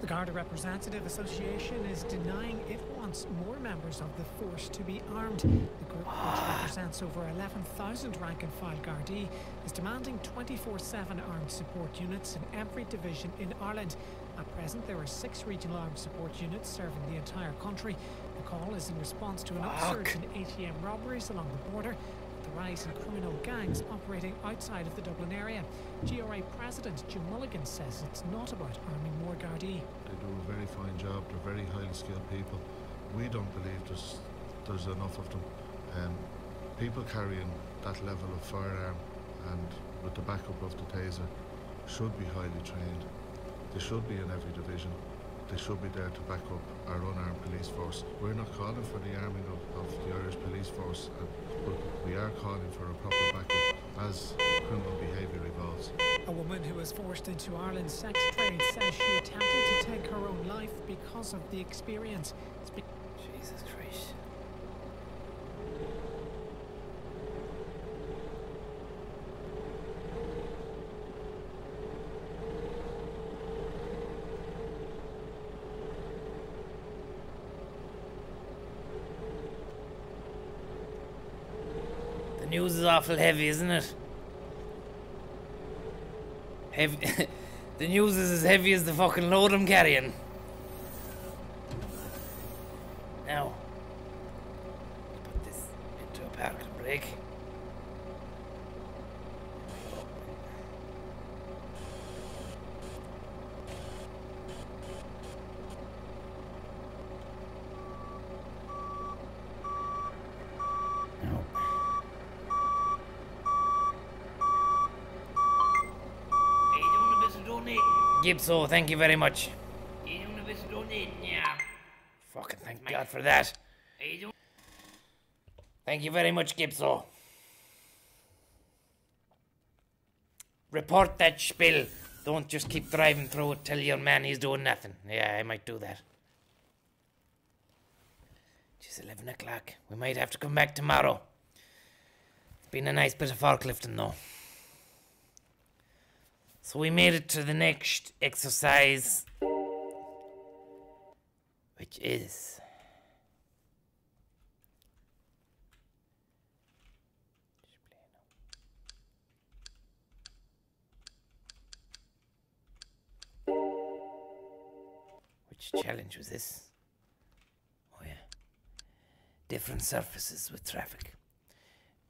The Garda Representative Association is denying it wants more members of the force to be armed. The group, which represents over 11,000 rank and file Gardaí, is demanding 24 7 armed support units in every division in Ireland. At present, there are six regional armed support units serving the entire country. The call is in response to an upsurge in ATM robberies along the border rise in criminal gangs operating outside of the Dublin area. GRA President Jim Mulligan says it's not about arming more Gardaí.
They do a very fine job. They're very highly skilled people. We don't believe there's there's enough of them. Um, people carrying that level of firearm and with the backup of the taser should be highly trained. They should be in every division. They should be there to back up our unarmed police force. We're not calling for the arming of, of the Irish police force, uh, but we are calling for a proper backup as criminal behaviour evolves.
A woman who was forced into Ireland's sex trade says she attempted to take her own life because of the experience. Spe-
Jesus Christ. The news is awful heavy, isn't it? Heavy. the news is as heavy as the fucking load I'm carrying. Now, put this into a parking brake. Now. Gibso, thank you very much. You doing a bit of donating, yeah.
God for that. Thank you very much, Gipso. Report that spill. Don't just keep driving through it. Tell your man he's doing nothing. Yeah, I might do that. It's 11 o'clock. We might have to come back tomorrow. It's been a nice bit of forklifting, though. So we made it to the next exercise, which is. Which challenge was this? Oh, yeah. Different surfaces with traffic.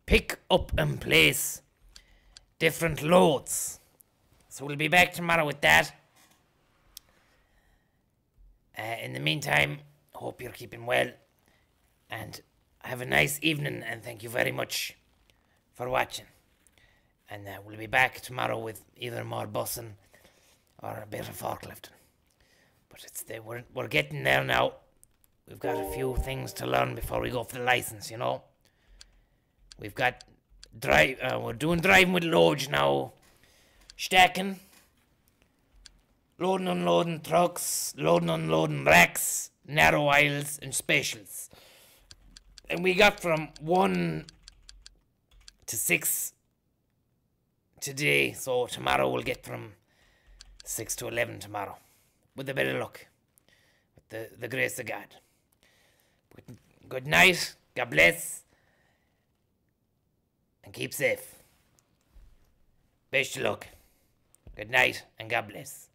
Pick up and place different loads. So we'll be back tomorrow with that. Uh, in the meantime, hope you're keeping well. And have a nice evening, and thank you very much for watching. And uh, we'll be back tomorrow with either more bussing or a bit of forklifting. But it's the, we're, we're getting there now. We've got a few things to learn before we go for the license, you know. We've got drive. Uh, we're doing driving with loads now. Stacking. Loading, and unloading trucks. Loading, and unloading racks. Narrow aisles and specials. And we got from one to six today. So tomorrow we'll get from six to eleven tomorrow, with a bit of luck, with the the grace of God. Good, good night. God bless and keep safe. Best of luck. Good night and God bless.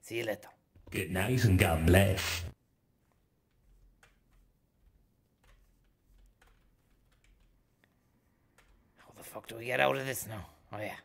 See you later.
Good night and God bless.
How the fuck do we get out of this now? Oh yeah.